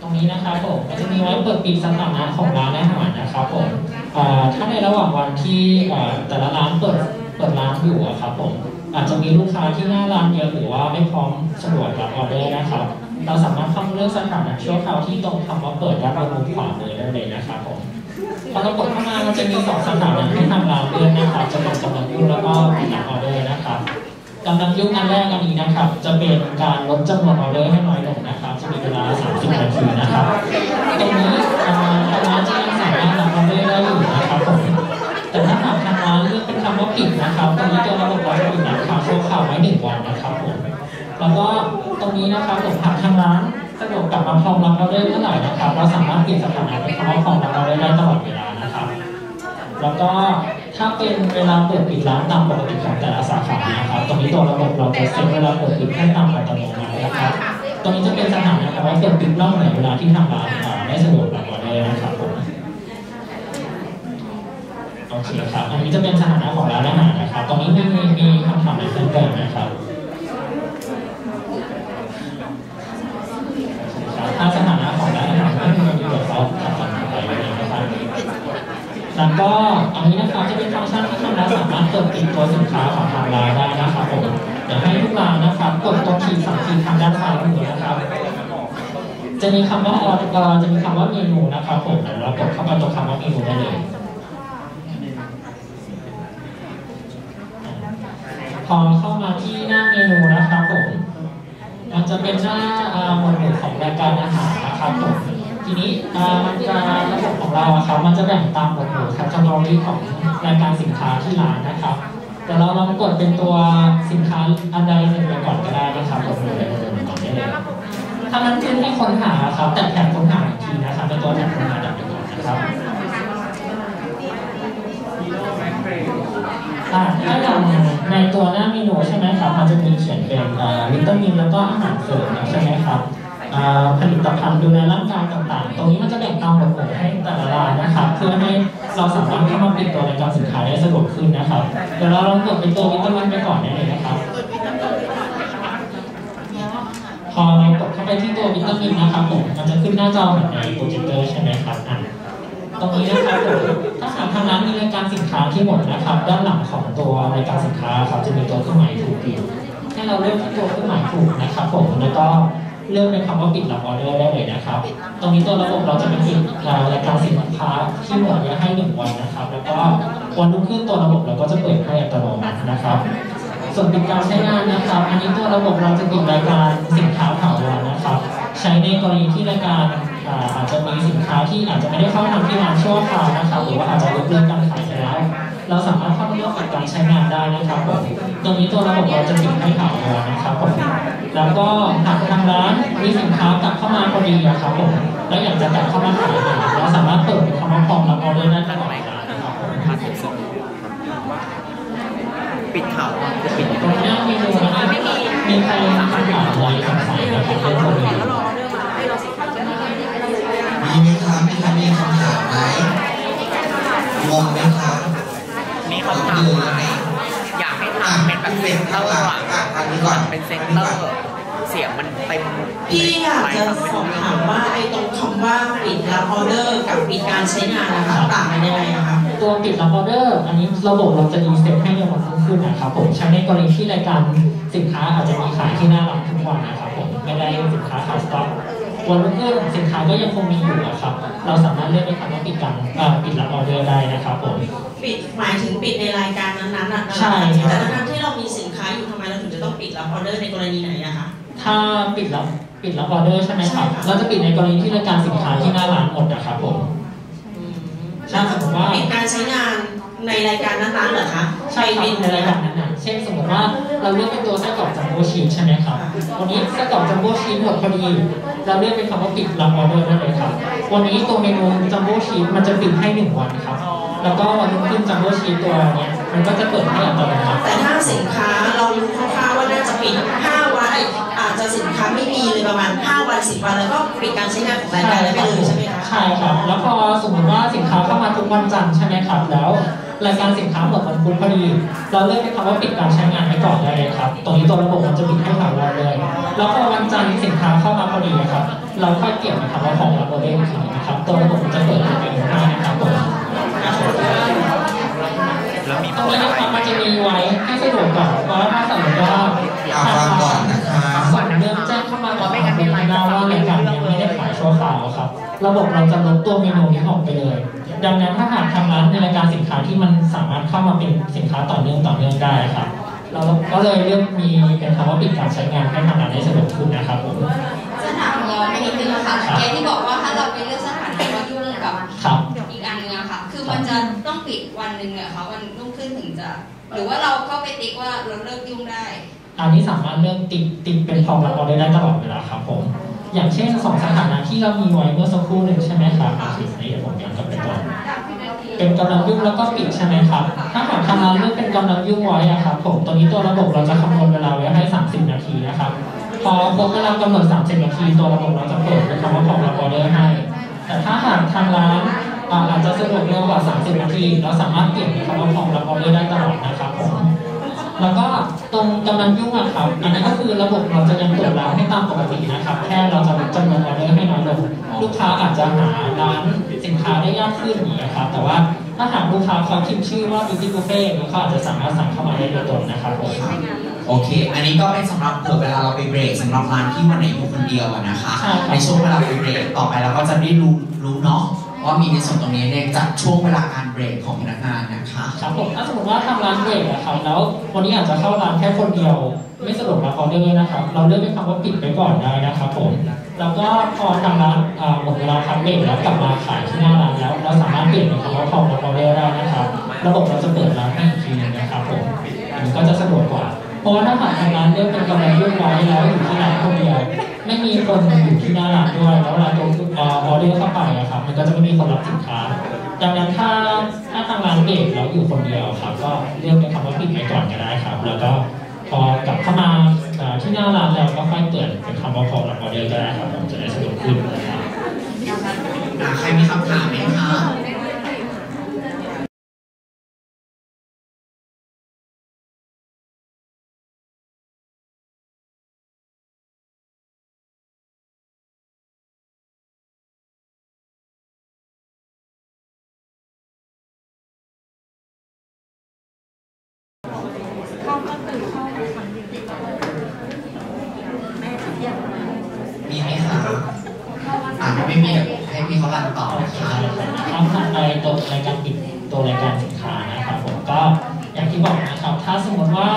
ตรงนี้นะครับผมมันจะมีไว้เปิดปิดสถานะของร้านอาหารนะครับผมถ้าในระหว่างวันที่แต่ละร้านเปิดเปิดร้านอยู่ครับผมอาจจะมีลูกค้าที่หน้าร้านเยอะหรือว่าไม่พร้อมสะดวกรับออเดอร์นะครับ เราสามารถเข้ามาเลือกสถานะชั่วคราวที่ตรงคำว่าเปิดด้านบนมุมขวามือได้เลยนะครับผม พอเรากดเข้ามามันจะมีสองสถานะให้ทางร้านเลือกนะครับจะเป็นกำลังยุ่งแล้วก็ปิดรับออเดอร์นะครับกำลังยุ่งอันแรกอันนี้นะครับ จะเป็นการลดจำนวนออเดอร์ให้น้อยลงนะครับ จะมีเวลา 30 นาทีนะครับตรงนี้ทางร้านจะยังสามารถรับออเดอร์ได้อยู่นะครับผมแต่ถ้าหากทางร้านเลือกเป็นคำว่าปิดนะครับตรงนี้ตัวระบบเราจะปิดราคาชั่วคราวไว้หนึ่งวันนะครับผมแล้วก็ตรงนี้นะครับผมหากทางร้าน สะดวกกลับมาพร้อมรับออเดอร์เมื่อไหร่นะครับเราสามารถเปลี่ยนสถานะเป็นคำว่าพร้อมรับออเดอร์ได้ตลอดเวลานะครับ แล้วก็ถ้าเป็นเวลาเปิดปิดร้านตามปกติของแต่ละสาขานะครับ ตรงนี้ตัวระบบเราจะเซตเวลาเปิดปิดให้ตามอัตโนมัตินะครับ ตรงนี้จะเป็นสถานะครับว่าเปิดปิดนอกเหนือเวลาที่ทางร้านไม่สะดวกรับออเดอร์นะครับผมโอเคครับอันนี้จะเป็นสถานะของร้านอาหารนะครับ ตรงนี้มีมีคำถามอะไรเพิ่มเติมไหมครับ ครับ ถ้าสถานะของร้านอาหารไม่มีเดี๋ยวเขาทำกันไปเลยนะครับแล้วก็อันนี้นะครับจะเป็นฟังก์ชันที่ทางร้านสามารถเปิดปิดตัวสินค้าของทางร้านได้นะครับผมเดี๋ยวให้ทุกร้านนะครับกดตรงขีดสามขีดทางด้านซ้ายมือนะครับ จะมีคำว่าออเดอร์จะมีคำว่าเมนูนะครับผมเดี๋ยวเรากดเข้าไปตรงคำว่าเมนูได้เลยพอเข้ามาที่หน้าเมนูนะครับผม มันจะเป็นหน้าอ่าหมวดหมู่ของรายการอาหารนะครับผมทีนี้มันจะระบบของเราอะครับมันจะแบ่งตามหมวดหมู่แคตตากรีของรายการสินค้าที่ร้านนะครับแต่เราลองกดเป็นตัวสินค้าอันใดหนึ่งไปก่อนก็ได้นะครับกดเลยกดเลยก่อนได้เลยถ้ามันขึ้นให้ค้นหาครับแต่แถบค้นหาอีกทีนะครับเป็นตัวแถบค้นหาดับไปก่อนนะครับ อ่าถ้าอย่างในตัวหน้าเมนูใช่ไหมครับมันจะมีเขียนเป็นวิตามินแล้วก็อาหารเสริมใช่ไหมครับผลิตภัณฑ์ดูแลร่างกายต่างๆ ตรงนี้มันจะแบ่งตามหมวดหมู่ให้แต่ละรายนะครับ เพื่อให้เราสามารถเข้ามาปิดตัวรายการสินค้าได้สะดวกขึ้นนะครับ เดี๋ยวเราลองกดเป็นตัววิตามินไปก่อนได้เลยนะครับ พอเรากดเข้าไปที่ตัววิตามินนะครับผม มันจะขึ้นหน้าจอเหมือนในโปรเจคเตอร์ใช่ไหมครับอะ ตรงนี้นะครับผมถ้าหากทางร้านมีรายการสินค้าที่หมดนะครับ ด้านหลังของตัวรายการสินค้าครับจะมีตัวเครื่องหมายถูกอยู่ให้เราเลือกที่ตัวเครื่องหมายถูกนะครับ ผมแล้วก็เลือกเป็นคำว่าปิดรับออเดอร์ได้เลยนะครับ ตรงนี้ตัวระบบเราจะเป็นปิดรายการสินค้าที่หมดไว้ให้หนึ่งวันนะครับ แล้วก็วันรุ่งขึ้นตัวระบบเราก็จะเปิดให้อัตโนมัตินะครับส่วนปิดการใช้งานนะครับ อันนี้ตัวระบบเราจะปิดรายการสินค้าถาวรนะครับ ใช้ในกรณีที่รายการ อาจจะมีสินค้าที่อาจจะไม่ได้เข้าทำที่ร้านชั่วคราวนะครับหรือว่าอาจจะยกเลิกการขายไปแล้ว เราสามารถเข้าเลือกปิดการใช้งานได้นะครับผมตรงนี้ตัวระบบเราจะปิดให้ถาวรนะครับผมแล้วก็หากทางร้านมีสินค้ากลับเข้ามาพอดีอะครับผมแล้วอยากจะกลับเข้ามาขายใหม่เราสามารถเปิดเป็นคำว่าพร้อมรับออเดอร์ได้ตลอดเวลานะครับผมปิดขาอะคือปิดตรงหน้าเมนูนะครับมีใครถามอะไรสงสัยนะครับเรื่องตรงนี้ มีไหมครับมี ใครมีคำถามไหมงงไหมครับมีคำถามดูไหมไหมอยากให้ทำเป็นแบบ center อะอะอันนี้ก่อนเป็น center เสียงมันเต็มพี่อยากจะสอบถามว่าไอ้ตรงคำว่าปิดรับออเดอร์กับปิดการใช้งานนะคะต่างกันยังไงอะคะตัวปิดรับออเดอร์ อันนี้ระบบเราจะ reset ให้ในวันรุ่งขึ้นนะครับผมใช้ในกรณีที่รายการสินค้าอาจจะมีขายที่หน้าร้านทุกวันนะครับผมไม่ได้สินค้าขาดสต็อก วันรุ่งขึ้นสินค้าก็ยังคงมีอยู่นะครับ เราสามารถเลือกได้คำว่าปิดการเอ่อปิดรับออเดอร์ได้นะครับผม ปิดหมายถึงปิดในรายการนั้นๆอะนะคะใช่ครับ แต่ทั้งๆที่เรามีสินค้าอยู่ทำไมเราถึงจะต้องปิดรับออเดอร์ในกรณีไหนอะคะ ถ้าปิดรับปิดรับออเดอร์ใช่ไหมครับ ใช่ค่ะ เราจะปิดในกรณีที่รายการสินค้าที่หน้าร้านหมดนะครับผมถ้าสมมติว่า ปิดการใช้งานในรายการนั้นๆเหรอคะใช่ครับปิดในรายการนั้นนะเช่นสมมติว่าเราเลือกเป็นตัวไส้กรอกจัมโบ้ชีสใช่ไหมครับ วันนี้ไส้กรอกจัมโบ้ชีสหมดพอดี เราเลือกเป็นคำว่าปิดรับออเดอร์ได้เลยครับ วันนี้ตัวเมนูจัมโบ้ชีสมันจะปิดให้หนึ่งวันครับ แล้วก็วันรุ่งขึ้นจัมโบ้ชีสตัวเนี้ยมันก็จะเปิดให้อัตโนมัติแต่ถ้าสินค้าเรารู้คร่าวๆว่าน่าจะปิด 5 วันเอ้ยอาจจะสินค้าไม่มีเลยประมาณ 5 วัน 10 วันแล้วก็ปิดการใช้งานของรายการนั้นไปเลยใช่ไหมคะใช่ครับ แล้วพอสมมติว่าสินค้าเข้ามาทุกวันจันทร์ใช่ไหมครับแล้ว รายการสินค้าหมดวันพุธพอดี เราเลือกเป็นคำว่าปิดการใช้งานไว้ก่อนได้เลยครับ ตรงนี้ตัวระบบมันจะปิดให้ถาวรเลย แล้วพอวันจันทร์สินค้าเข้ามาพอดีครับ เราค่อยเปลี่ยนเป็นคำว่าของรับเดอร์อีกทีนะครับ ตัวระบบมันจะเปิดเป็นให้นะครับผมแล้วตรงนี้นะครับมันจะมีไว้ให้สะดวกก่อนว่าถ้าสมมติว่าอะฟังก่อนนะคะก่อนเริ่มแจ้งเข้ามาก่อนเป็นรายการว่ารายการนี้ไม่ได้ขายชั่วคราวครับ ระบบเราจะลบตัวเมนูนี้ออกไปเลย ดังนั้นถ้าหากทางร้านในรายการสินค้าที่มันสามารถเข้ามาเป็นสินค้าต่อเนื่องต่อเนื่องได้ครับ เราก็เลยเลือกมีเป็นคำว่าปิดการใช้งานให้ทางร้านได้สะดวกขึ้นนะครับผมสถานย้อนไปนิดนึงอะค่ะเกที่บอกว่าถ้าเราไปเลือกสถานที่ว่ายุ่งกับครับอีกอันหนึงอะค่ะ คือมันจะต้องปิดวันหนึ่งอะค่ะวันรุ่งขึ้นถึงจะ หรือว่าเราเข้าไปติ๊กว่าเราเลิกยุ่งได้อันนี้สามารถเลือกติดติดเป็นพร้อมรับออเดอร์ได้ตลอดเวลาครับผมอย่างเช่นสองสถานะที่เรามีไว้เมื่อสักครู่หนึ่งใช่ไหมครับ เป็นกำลังยุ่งแล้วก็ปิดใช่ไหมครับ ถ้าหากทางร้านเลือกเป็นกำลังยุ่งไว้อะครับผมตรงนี้ตัวระบบเราจะคำนวณเวลาไว้ให้ 30 นาทีนะครับ พอครบเวลากำหนด 30 นาที ตัวระบบเราจะเปิดเป็นคำว่าพร้อมรับออเดอร์ให้ แต่ถ้าหากทางร้านอาจจะสะดวกเร็วกว่า 30 นาที เราสามารถเปลี่ยนคำว่าพร้อมรับออเดอร์ได้ตลอดนะครับผมแล้วก็ ตรงกำลังยุ่งอะครับอันนี้ก็คือระบบเราจะยังเปิดร้านให้ตามปกตินะครับ แค่เราจะลดจำนวนออเดอร์ให้น้อยลงลูกค้าอาจจะหาร้านสินค้าได้ยากขึ้นอย่างนี้ยครับ แต่ว่าถ้าหากลูกค้าเขาพิมพ์ชื่อว่า beauty buffet เขาอาจจะสามารถสั่งเข้ามาได้โดยตรงนะครับผมโอเค อันนี้ก็เป็นสำหรับเผื่อเวลาเราไปเบรกสำหรับร้านที่วันไหนอยู่คนเดียวอะนะคะใช่ครับในช่วงเวลาไปเบรกต่อไปเราก็จะได้รู้รู้เนาะ ว่ามีในส่วนตรงนี้เนี่ยจากช่วงเวลาการเบรกของพนักงานนะคะครับผมถ้าสมมติว่าทางร้านเบรกอะครับแล้ววันนี้อาจจะเข้าร้านแค่คนเดียว ไม่สะดวกรับออเดอร์นะครับ เราเลือกเป็นคำว่าปิดไปก่อนได้นะครับผมแล้วก็พอทางร้านหมดเวลาพักเบรกแล้วกลับมาขายที่หน้าร้านแล้ว เราสามารถเปลี่ยนเป็นคำว่าพร้อมรับออเดอร์ได้นะครับระบบเราจะเปิดร้านให้อีกทีนึงนะครับผมอันก็จะสะดวกกว่า เพราะว่าถ้าหากทางร้านเลือกเป็นกำลังยุ่งไว้แล้วอยู่ที่ร้านคนเดียว ไม่มีคนอยู่ที่หน้าร้านด้วยแล้วเวลาตัวออเดอร์เข้าไปอะครับมันก็จะไม่มีคนรับสินค้า ดังนั้นถ้าถ้าทางร้านเบรกแล้วอยู่คนเดียวครับ ก็เลือกเป็นคำว่าปิดไปก่อนก็ได้ครับ แล้วก็พอกลับเข้ามาที่หน้าร้านแล้วก็ค่อยเปิดเป็นคำว่าพอรับออเดอร์ก็ได้ครับผมจะได้สะดวกขึ้นนะครับใครมีคำถามไหมคะ มีไหมคะอ่าไม่มีให้พี่เขารันต่อนะคะ ครับถัดไปตัวรายการปิดตัวรายการสินค้านะครับผมก็อย่างที่บอกนะครับ ถ้าสมมติว่า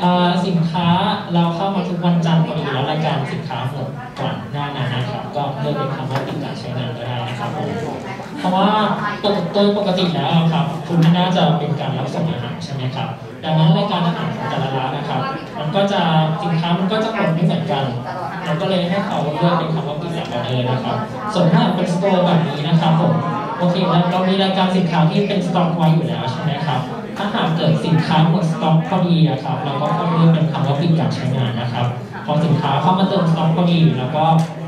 เอ่อสินค้าเราเข้ามาทุกวันจันทร์พอดีแล้วรายการสินค้าหมดก่อนหน้านั้นนะครับ ก็เลือกเป็นคำว่าปิดการใช้งานก็ได้นะครับผมเพราะว่าปก โดยปกติแล้วครับคุณน่าจะเป็นการรับส่งอาหารใช่ไหมครับ ดังนั้นรายการอาหารของแต่ละร้านนะครับ มันก็จะสินค้ามันก็จะหมดไม่เหมือนกัน เราก็เลยให้เขาเลือกเป็นคำว่าปิดรับออเดอร์นะครับ ส่วนถ้าเป็น store แบบนี้นะครับผมโอเคแล้วเรามีรายการสินค้าที่เป็นสต็อกไว้อยู่แล้วใช่ไหมครับ ถ้าหากเกิดสินค้าหมดสต็อกพอดีอะครับ เราก็เข้าเลือกเป็นคำว่าปิดการใช้งานนะครับ พอสินค้าเข้ามาเติมสต็อกพอดีแล้วก็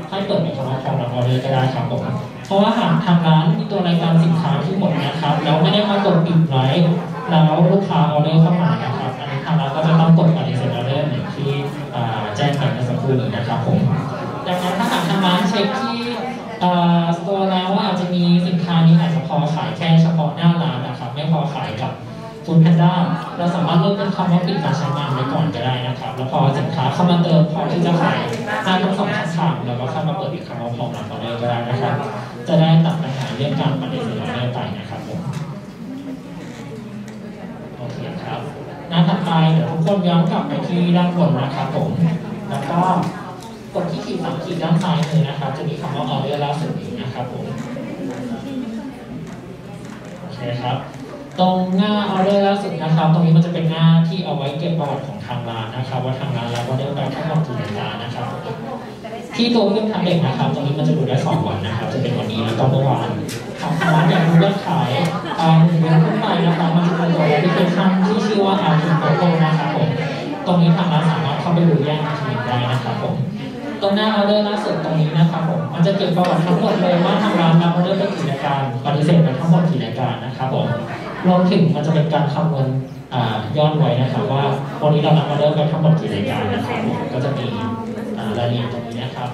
ให้เปิดเป็นคำว่าพร้อมรับออเดอร์ก็ได้ครับผม เพราะว่าหากทางร้านมีตัวรายการสินค้าที่หมดนะครับแล้วไม่ได้มากดปิดไว้แล้วลูกค้าออเดอร์เข้ามานะครับอันนี้ทางร้านก็จะต้องกดปฏิเสธออเดอร์เหมือนที่แจ้งไปเมื่อสักครู่นี้นะครับผมดังนั้นถ้าหากทางร้านเช็คที่ store แล้วว่าอาจจะมีสินค้านี้อาจจะพอขายแค่เฉพาะหน้าร้านนะครับ ไม่พอขายกับฟู้ดแพนด้าเราสามารถเลือกเป็นคำว่าปิดการใช้งานไว้ก่อนก็ได้นะครับ แล้วพอสินค้าเข้ามาเติมพอที่จะขายได้ทั้งสองช่องทางแล้วก็เข้ามาเปิดอีกคำว่าพร้อมรับออเดอร์ก็ได้นะครับ จะได้ตัดปัญหาเรื่องการปฏิเสธออเดอร์ไปนะครับผมโอเคครับหน้าถัดไปเดี๋ยวทุกคนย้อนกลับไปที่ด้านบนนะครับผม แล้วก็กดที่ขีดสามขีดด้านซ้ายมือนะครับ จะมีคำว่าออเดอร์ล่าสุดนี้นะครับผมโอเคครับตรงหน้าออเดอร์ล่าสุดนะครับ ตรงนี้มันจะเป็นหน้าที่เอาไว้เก็บประวัติของทางร้านนะครับ ว่าทางร้านรับออเดอร์ไปทั้งหมดกี่รายการนะครับ ที่ตัวเครื่องแท็บเล็ตนะครับตรงนี้มันจะดูได้สองวันนะครับ จะเป็นวันนี้แล้วก็เมื่อวานทางร้านอยากรู้ยอดขายอ่าหนึ่งเดือนขึ้นไปนะครับมันจะเป็นตัวแอปพลิเคชันที่ชื่อว่า a r t i p o นะครับผมตรงนี้ทางร้านสามารถเข้าไปดูแยกทีหนึ่งได้นะครับผมตรงหน้าออเดอร์ล่าสุดตรงนี้นะครับผมมันจะเก็บประวัติทั้งหมดเลยว่าทางร้านรับออเดอร์ไปกี่รายการปฏิเสธไปทั้งหมดกี่รายการนะครับผมรวมถึงมันจะเป็นการคำนวณอ่ายอดไว้นะครับว่าวันนี้เรารับออเดอร์ไปทั้งหมดกี่รายการนะครับผมก็จะมีรายละเอียด นะครับ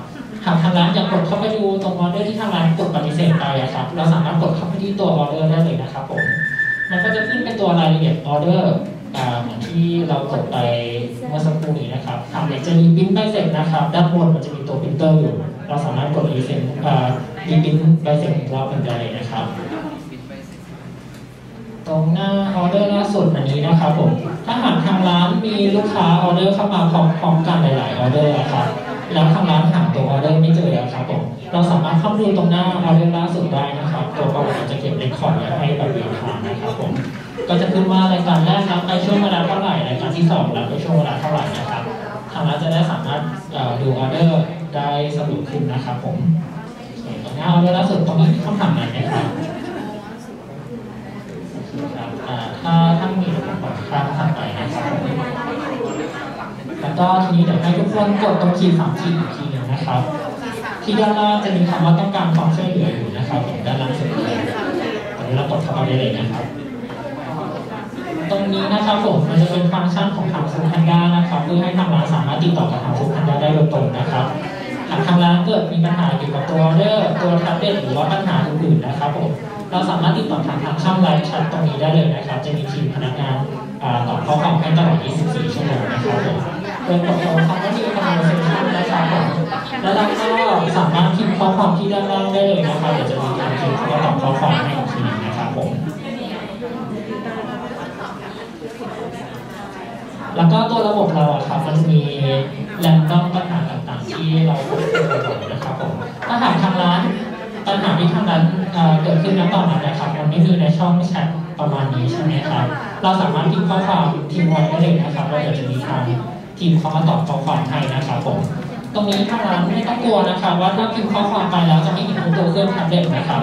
หากทางร้านอยากกดเข้าไปดูตรงออเดอร์ที่ทางร้านกดปฏิเสธไปอะครับ เราสามารถกดเข้าไปที่ตัวออเดอร์ได้เลยนะครับผม มันก็จะขึ้นเป็นตัวรายละเอียดออเดอร์เหมือนที่เรากดไปเมื่อสักครู่นี้นะครับอยากจะ reprint ใบเสร็จนะครับ ด้านบนมันจะมีตัวปรินเตอร์อยู่ เราสามารถกด resend อ่า reprint ใบเสร็จอีกรอบหนึ่งได้เลยนะครับตรงหน้าออเดอร์ล่าสุดอันนี้นะครับผม ถ้าหากทางร้านมีลูกค้าออเดอร์เข้ามาพร้อมๆกันหลาย ๆ ออเดอร์อะครับ แล้วทางร้านหาตัวออเดอร์ไม่เจออะครับผมเราสามารถเข้าดูตรงหน้าออเดอร์ล่าสุดได้นะครับ ตัวประวัติจะเก็บ record ไว้ให้แบบ real-time นะครับผมก็จะขึ้นว่ารายการแรกรับไปช่วงเวลาเท่าไหร่รายการที่สองรับไปช่วงเวลาเท่าไหร่นะครับทางร้านจะได้สามารถดูออเดอร์ได้สะดวกขึ้นนะครับผมส่วนตรงหน้าออเดอร์ล่าสุดตรงนี้มีคำถามไหนไหมครับครับถ้าถ้านมีเดี๋ยวผมข้ามถัดไปนะครับผมแล้ว ก็ทีนี้เดี๋ยวให้ทุกคนกดตรงขีดสามขีดอีกทีหนึงนะครับ ที่ด้านล่างจะมีคำว่าต้องการความช่วยเหลืออยู่นะครับผมด้านล่างสุดเลยตอนนี้เรากดเข้าไปได้เลยนะครับ ตรงนี้นะครับผมมันจะเป็นฟังก์ชันของทางฟูดแพนด้านะครับเพื่อให้ทางร้านสามารถติดต่อกับทางฟูดแพนด้าได้โดยตรงนะครับหากทางร้านเกิดมีปัญหาเกี่ยวกับตัวออเดอร์ตัวแท็บเล็ตหรือว่าปัญหาอื่นๆนะครับผมเราสามารถติดต่อทางทางช่องไลน์แชทตรงนี้ได้เลยนะครับ จะมีทีมพนักงานตอบข้อความให้ตลอด 24 ชั่วโมงนะครับผม โดยกดตรงคำว่าที่ conversation นะครับแล้วเราก็สามารถพิมพ์ข้อความที่ด้านล่างได้เลยนะครับเดี๋ยวจะมีการพิมพ์ข้อตอบข้อความให้อีกทีนะครับผมแล้วก็ตัวระบบเราอะครับมันมีแรนดอมปัญหาต่างๆ ที่เราควบคุมบ่อยๆนะครับผมถ้าหากทางร้านปัญหาที่ทางร้านเกิดขึ้นณตอนนั้นนะครับมันไม่มีในช่องแชทประมาณนี้ใช่ไหมครับ เราสามารถพิมพ์ข้อความทิ้งไว้ได้เลยนะครับเราเดี๋ยวจะมีทาง ทีมเขามาตอบข้อความให้นะครับผมตรงนี้ทางร้านไม่ต้องกลัวนะครับ ว่าถ้าพิมพ์ข้อความไปแล้วจะไม่เห็นตัวเครื่องแท็บเล็ตนะครับ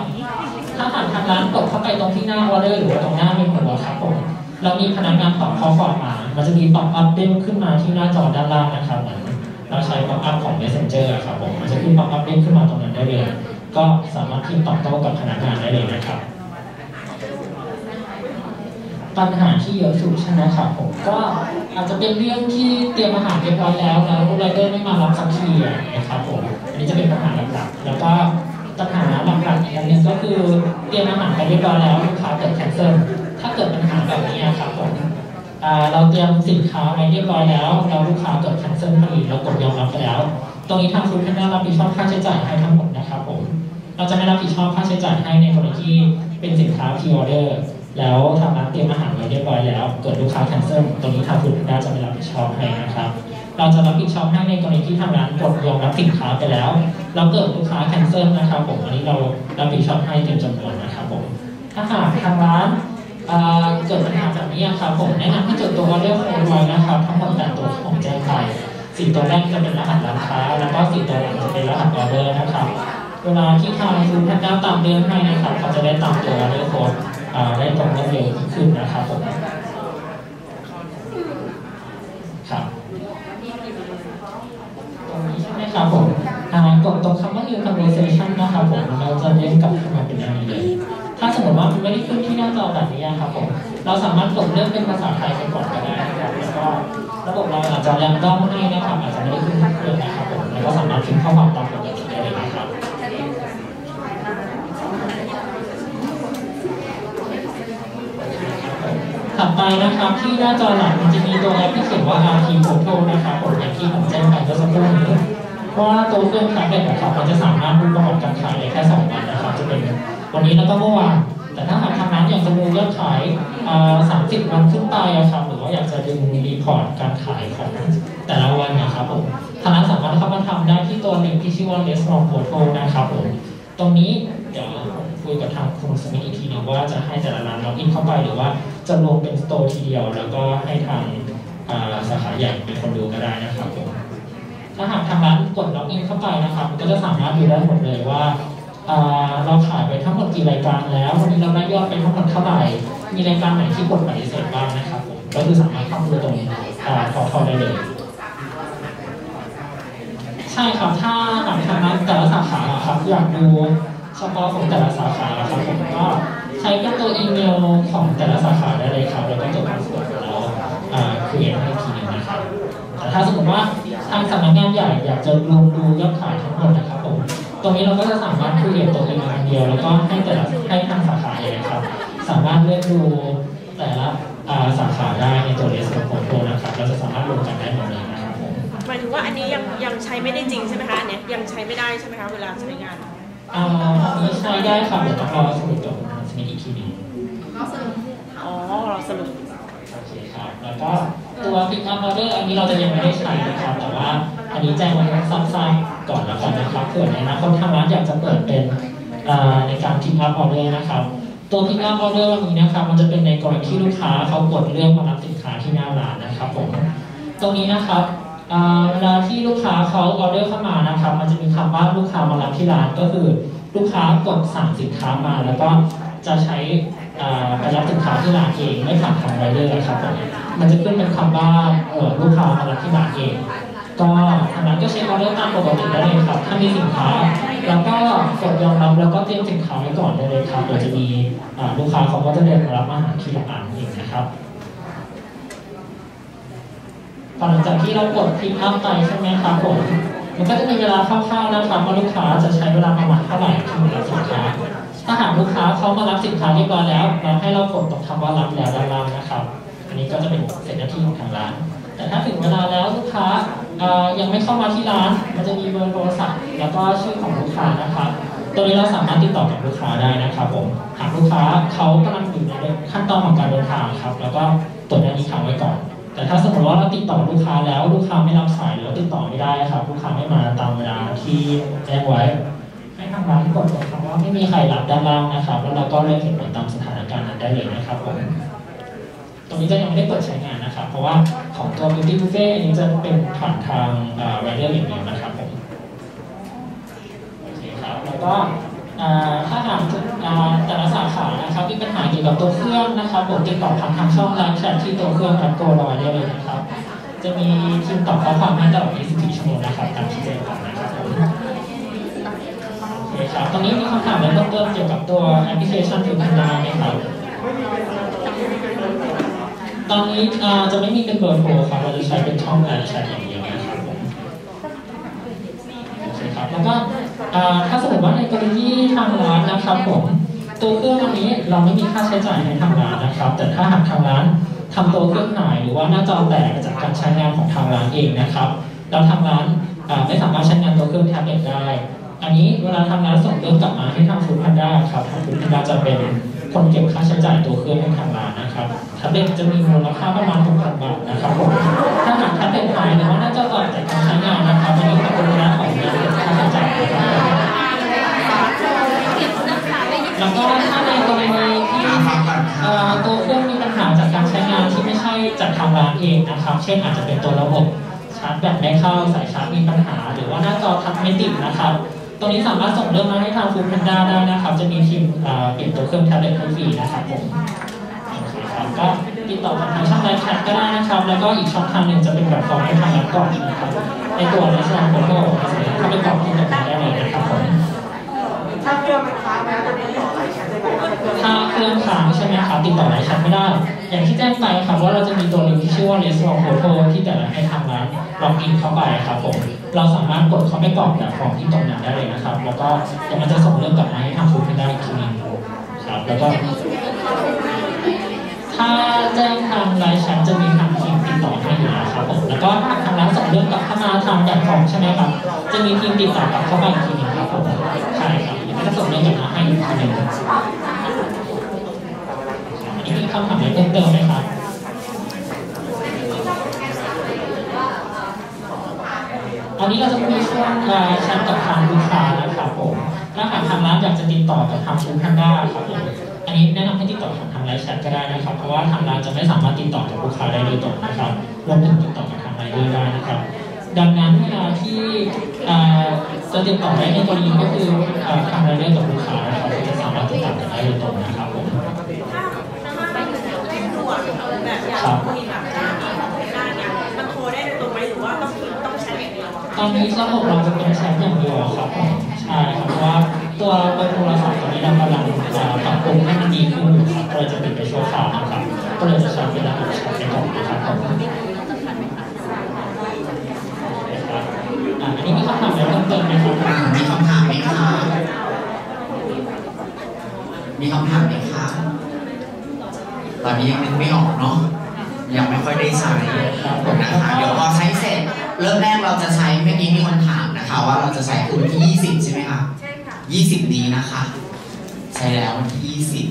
ถ้าหากทางร้านกดเข้าไปตรงที่หน้าออเดอร์หรือว่าตรงหน้าเมนูอะครับผมเรามีพนักงานตอบข้อความมา มันจะมี pop-up เด้งขึ้นมาที่หน้าจอด้านล่างนะครับเหมือนเราใช้ pop-up ของ Messenger อะครับผมมันจะขึ้น pop-up เด้งขึ้นมาตรงนั้นได้เลย ก็สามารถพิมพ์ตอบโต้กับพนักงานได้เลยนะครับ ปัญหาที่เยอะสุดใช่ไหมครับผมก็อาจจะเป็นเรื่องที่เตรียมอาหารเรียบร้อยแล้วแล้วไรเดอร์ไม่มารับสักทีอะไรอย่างเงี้ยครับผมอันนี้จะเป็นปัญหาหลักๆแล้วก็ปัญหาหลักๆอีกอันหนึ่งก็คือเตรียมอาหารไปเรียบร้อยแล้วลูกค้าเกิด cancel ถ้าเกิดปัญหาแบบนี้ครับผมเราเตรียมสินค้าไว้เรียบร้อยแล้วแล้วลูกค้าเกิด cancel พอดีเรากดยอมรับไปแล้ว ตรงนี้ทางฟู้ดแพนด้ารับผิดชอบค่าใช้จ่ายให้ทั้งหมดนะครับผมเราจะไม่รับผิดชอบค่าใช้จ่ายให้ในกรณีที่เป็นสินค้า pre-order แล้วทางร้านเตรียมอาหารไว้เรียบร้อยแล้ว เกิดลูกค้า cancel ตรงนี้ทางฟู้ดแพนด้าจะไม่รับผิดชอบให้นะครับ เราจะรับผิดชอบให้ในกรณีที่ทางร้านกดยอมรับสินค้าไปแล้ว แล้วเกิดลูกค้า cancel นะครับผมอันนี้เรารับผิดชอบให้เต็มจำนวนนะครับผมถ้าหากทางร้านเกิดปัญหาแบบนี้ครับผมแนะนำให้จดตัว order code ไว้นะครับทั้งหมดแปดตัวที่ผมแจ้งไปสี่ตัวแรกจะเป็นรหัสร้านค้า แล้วก็สี่ตัวหลังจะเป็นรหัสออเดอร์นะครับ เวลาที่ทางฟู้ดแพนด้าตามเรื่องให้นะครับเขาจะได้ตามตัว order code อ่า ได้ตรงได้เร็วขึ้นนะครับผมครับตรงนี้ใช่ไหมครับผมกดตรงคำว่า new conversation นะครับผมเราจะเล่นกลับเข้มาเป็นอันนี้เลยถ้าสมมติว่ามันไม่ได้ขึ้นที่หน้าจอแบบนี้ครับผมเราสามารถกดเลือกเป็นภาษาไทยไปก่อนก็ได้ครับแล้วก็ระบบเราอาจจะแรนดอมให้นะครับอาจจะไม่ได้ขึ้นทุกเรื่อนะครับผมแล้วก็สามารถพิมพ์ข้อความตามปกติ ถัดไปนะครับที่หน้าจอหลังมันจะมีตัวแอปที่เขียนว่า RT Portal นะครับผมอย่างที่ผมแจ้งไปเมื่อสักครู่นี้ว่าตัวเครื่องแท็บเล็ตนะครับมันจะสามารถดูประวัติการขายได้แค่2วันนะครับจะเป็นวันนี้แล้วก็เมื่อวานแต่ถ้าหากทางร้านอยากจะดูยอดขายอ่า30วันขึ้นไปอะครับหรือว่าอยากจะดู report การขายของแต่ละวันนะครับผมทางร้านสามารถเข้ามาทำได้ที่ตัวลิงก์ที่ชื่อว่า Restaurant Portal นะครับผมตรงนี้เดี๋ยวคุยกับทางคุณสมิธอีกทีหนึงว่าจะให้แต่ละร้าน login เข้าไปหรือว่า จะรวมเป็น store ทีเดียว แล้วก็ให้ทางสาขาใหญ่เป็นคนดูก็ได้นะครับผมถ้าหากทางร้านกด login เข้าไปนะครับก็จะสามารถดูได้หมดเลยว่าเราขายไปทั้งหมดกี่รายการแล้ว วันนี้เราได้ยอดไปทั้งหมดเท่าไหร่ มีรายการไหนที่กดปฏิเสธบ้างนะครับผมก็คือสามารถเข้าดูตรงอ่า portal ได้เลย ใช่ครับถ้าหากทางร้านแต่ละสาขาครับอยากดูเฉพาะของแต่ละสาขาครับผมก็ ใช้เป็นตัวอีเมลของแต่ละสาขาได้เลยครับ แล้วก็จด password แล้วอ่าคุยให้อีกทีหนึงนะครับแต่ถ้าสมมติว่าทางสำนักงานใหญ่อยากจะรวมดูยอดขายทั้งหมดนะครับผมตรงนี้เราก็จะสามารถคุยกับตัวอีเมลอันเดียว แล้วก็ให้แต่ละให้ทางสาขาเลยนะครับ สามารถเลือกดูแต่ละอ่าสาขาได้ในตัว Restaurant Portal นะครับ เราจะสามารถรวมกันได้หมดเลยนะครับผมหมายถึงว่าอันนี้ยังยังใช้ไม่ได้จริงใช่ไหมคะอันเนี้ยยังใช้ไม่ได้ใช่ไหมคะเวลาใช้งานอ่าอันนี้ใช้ได้ครับเดี๋ยวต้องรอสรุปกับ ทางสมิธอีกทีหนึงอ๋อเราสรุปโอเคครับแล้วก็ตัว pick up order อันนี้เราจะยังไม่ได้ใช้นะครับ แต่ว่าอันนี้แจ้งไว้สั้นๆก่อนแล้วกันนะครับเผื่อในอนาคตทางร้านอยากจะเปิดเป็นอ่าในการ pick up order นะครับ ตัว pick up order นี้นะครับ มันจะเป็นในกรณีที่ลูกค้าเขากดเรื่องมารับสินค้าที่หน้าร้านนะครับผมตรงนี้นะครับอ่าเวลาที่ลูกค้าเขาออเดอร์เข้ามานะครับ มันจะมีคำว่าลูกค้ามารับที่ร้านก็คือ ลูกค้ากดสั่งสินค้ามาแล้วก็ จะใช้อ่าไปรับสินค้าที่ร้านเองไม่ผ่านทางไรเดอร์ครับผมมันจะขึ้นเป็นคำว่าลูกค้ามารับที่ร้านเอง ก็ทางร้านก็เช็คออเดอร์ตามปกติได้เลยครับ ถ้ามีสินค้าแล้วก็กดยอมรับแล้วก็เตรียมสินค้าไว้ก่อนได้เลยครับเดี๋ยวจะมีลูกค้าเขาก็จะเดินมารับอาหารที่ร้านเองนะครับหลังจากที่เรากดพิมพ์อัพไปใช่ไหมครับผมมันก็จะมีเวลาคร่าวๆนะครับว่าลูกค้าจะใช้เวลาประมาณเท่าไหร่ที่มารับสินค้าถ้าหาก ลูกค้าเขามารับสินค้าเรียบร้อยแล้ว เราให้เรากดตรงคำว่ารับแล้วด้านล่างนะครับ อันนี้ก็จะเป็นเสร็จหน้าที่ของทางร้าน แต่ถ้าถึงเวลาแล้วลูกค้ายังไม่เข้ามาที่ร้าน มันจะมีเบอร์โทรศัพท์แล้วก็ชื่อของลูกค้านะครับตัวนี้เราสามารถติดต่อกับลูกค้าได้นะครับผม หากลูกค้าเขากำลังอยู่ในขั้นตอนของการเดินทางครับ แล้วก็ตัวนี้ค้างไว้ก่อน แต่ถ้าสมมติว่าเราติดต่อลูกค้าแล้วลูกค้าไม่รับสายหรือติดต่อไม่ได้ครับ ลูกค้าไม่มาตามเวลาที่แจ้งไว้ ให้ทางร้านกดตรงคำว่า ไม่มีใครรับด้านล่างนะครับ แล้วเราก็เริ่มเห็นผลตามสถานการณ์นั้นได้เลยนะครับผมตรงนี้จะยังไม่ได้เปิดใช้งานนะครับ เพราะว่าของตัว Beauty Buffet อันนี้จะเป็นผ่านทางไรเดอร์อย่างเดียวนะครับผมโอเคครับแล้วก็ถ้าหากแต่ละสาขานะครับมีปัญหาเกี่ยวกับตัวเครื่องนะครับผมติดต่อผ่านทางช่อง LINE chat ที่ตัวเครื่องแอป GoDroid ได้เลยนะครับ จะมีทีมตอบข้อความให้ตลอด24ชั่วโมงนะครับตามที่แจ้งไปนะ ครับผมโอเคครับตรงนี้มีคำถามอะไรเพิ่มเติมเกี่ยวกับตัวแอปพลิเคชัน foodpanda ไหมครับ ตอนนี้จะไม่มีเป็นเบอร์โทรครับ เราจะใช้เป็นช่อง LINE chat อย่างเดียวนะครับผมโอเคครับ แล้วก็ถ้าสมมติว่าในกรณีทางร้านนะครับผม ตัวเครื่องอันนี้เราไม่มีค่าใช้จ่ายให้ทางร้านนะครับ แต่ถ้าหากทางร้านทำตัวเครื่องหายหรือว่าหน้าจอแตกจากการใช้งานของทางร้านเองนะครับแล้วทางร้านไม่สามารถใช้งานตัวเครื่องแท็บเล็ตได้ อันนี้เวลาทางร้านส่งเรื่องกลับมาให้ทางฟูดพันด้าครับทางฟูดพันด้าจะเป็นคนเก็บค่าใช้จ่ายตัวเครื่องให้ทางร้านนะครับแท็บเล็ตจะมีมูลค่าประมาณ6,000บาทนะครับผมถ้าหากแท็บเล็ตหายหรือว่าหน้าจอแตกจากการใช้งานนะครับอันนี้ทางฟูดพันด้าขออนุญาตเก็บค่าใช้จ่ายนะครับแล้วก็ถ้าในกรณีที่ตัวเครื่องมีปัญหาจากการใช้งานที่ไม่ใช่จากทางร้านเองนะครับ เช่นอาจจะเป็นตัวระบบชาร์จแบตไม่เข้าสายชาร์จมีปัญหา หรือว่าหน้าจอทับไม่ติดนะครับ ตรงนี้สามารถส่งเรื่องมาให้ทางฟูดแพนด้าได้นะครับ จะมีทีมเอ่อเปลี่ยนตัวเครื่องแท็บเล็ตให้ฟรีนะครับผมโอเคครับก็ติดต่อผ่านทางช่อง LINE chat ก็ได้นะครับ แล้วก็อีกช่องทางหนึ่งจะเป็นแบบฟอร์มให้ทางร้านก่อนนะครับ ในตัวในส่วนของโลกสามารถเข้าไปกรอกที่ตรงนี้ได้เลยนะครับผมถ้าเครื่องมันค้างนะจะติดต่อ LINE chat ได้ไหมถ้าเครื่องถ้าเครื่องค้างใช่ไหมครับติดต่อ LINE chat ไม่ได้ อย่างที่แจ้งไปครับว่าเราจะมีตัวลิงก์ที่ชื่อว่า Restaurant Portal ที่แต่ละให้ทางร้าน login เข้าไปครับผม เราสามารถกดเข้าไปกรอกแบบฟอร์มที่ตรงนั้นได้เลยนะครับ แล้วก็เดี๋ยวมันจะส่งเรื่องกลับมาให้ทาง foodpanda ได้อีกทีนึงครับ แล้วก็ถ้าแจ้งทางไลน์แชทจะมีทางทีมติดต่อให้อยู่แล้วครับผม แล้วก็ทางร้านส่งเรื่องกลับเข้ามาทางแบบฟอร์มใช่ไหมครับ จะมีทีมติดต่อกลับเข้ามาอีกทีนึงครับผม ใช่ครับแล้วก็จะส่งเรื่องกลับมาให้อีกทีนึง คำถามอะไรเพิ่มเติมไหมครับอันนี้เราจะมีช่วงเอ่อแชทกับทางลูกค้านะครับผมถ้าหากทางร้านอยากจะติดต่อกับทางฟู้ดแพนด้าครับผมอันนี้แนะนำให้ติดต่อผ่านทางไลน์แชทก็ได้นะครับ เพราะว่าทางร้านจะไม่สามารถติดต่อกับลูกค้าได้โดยตรงนะครับรวมถึงติดต่อกับทางไลน์ด้วยได้นะครับ ดังนั้นเวลาที่จะติดต่อได้ในกรณีก็คือเอ่อทางไลน์กับลูกค้านะครับจะสามารถติดต่อกันได้โดยตรงนะครับผม ถ้าเร่งด่วน แบบอยากคุยกับเจ้าหน้าที่ของทางด้านเนี่ยมันโทรได้โดยตรงไหมหรือว่าต้องพิมพ์ต้องแชทอย่างเดียวอะตอนนี้ระบบเราจะเป็นแชทอย่างเดียวครับผมใช่ครับเพราะว่าตัวเบอร์โทรศัพท์ตอนนี้เรากำลังเอ่อปรับปรุงให้มันดีขึ้นอยู่ครับก็เลยจะปิดไปชั่วคราวนะครับก็เลยจะใช้เป็นระบบแชทไปก่อนนะครับผมนะครับอะอันนี้มีคำถามอะไรเพิ่มเติมไหมครับอ่ามีคำถามไหมคะมีคำถามไหมคะตอนนี้ยังนึกไม่ออกเนาะ ยังไม่ค่อยได้ใช้นะคะเดี๋ยวพอใช้เสร็จ เริ่มแรกเราจะใช้เมื่อกี้มีคนถามนะคะ ว่าเราจะใช้คือวันที่ 20 ใช่ไหมคะใช่ค่ะ20 นี้นะคะ ใช้แล้ววันที่ 20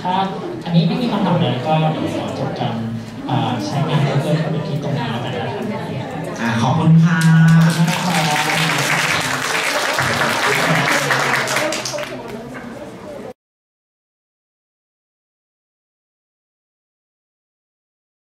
ถ้าอันนี้ไม่มีคำถามเลยก็จบการใช้งานเพื่อนเมื่อกี้ตรงนี้นะครับขอบคุณค่ะ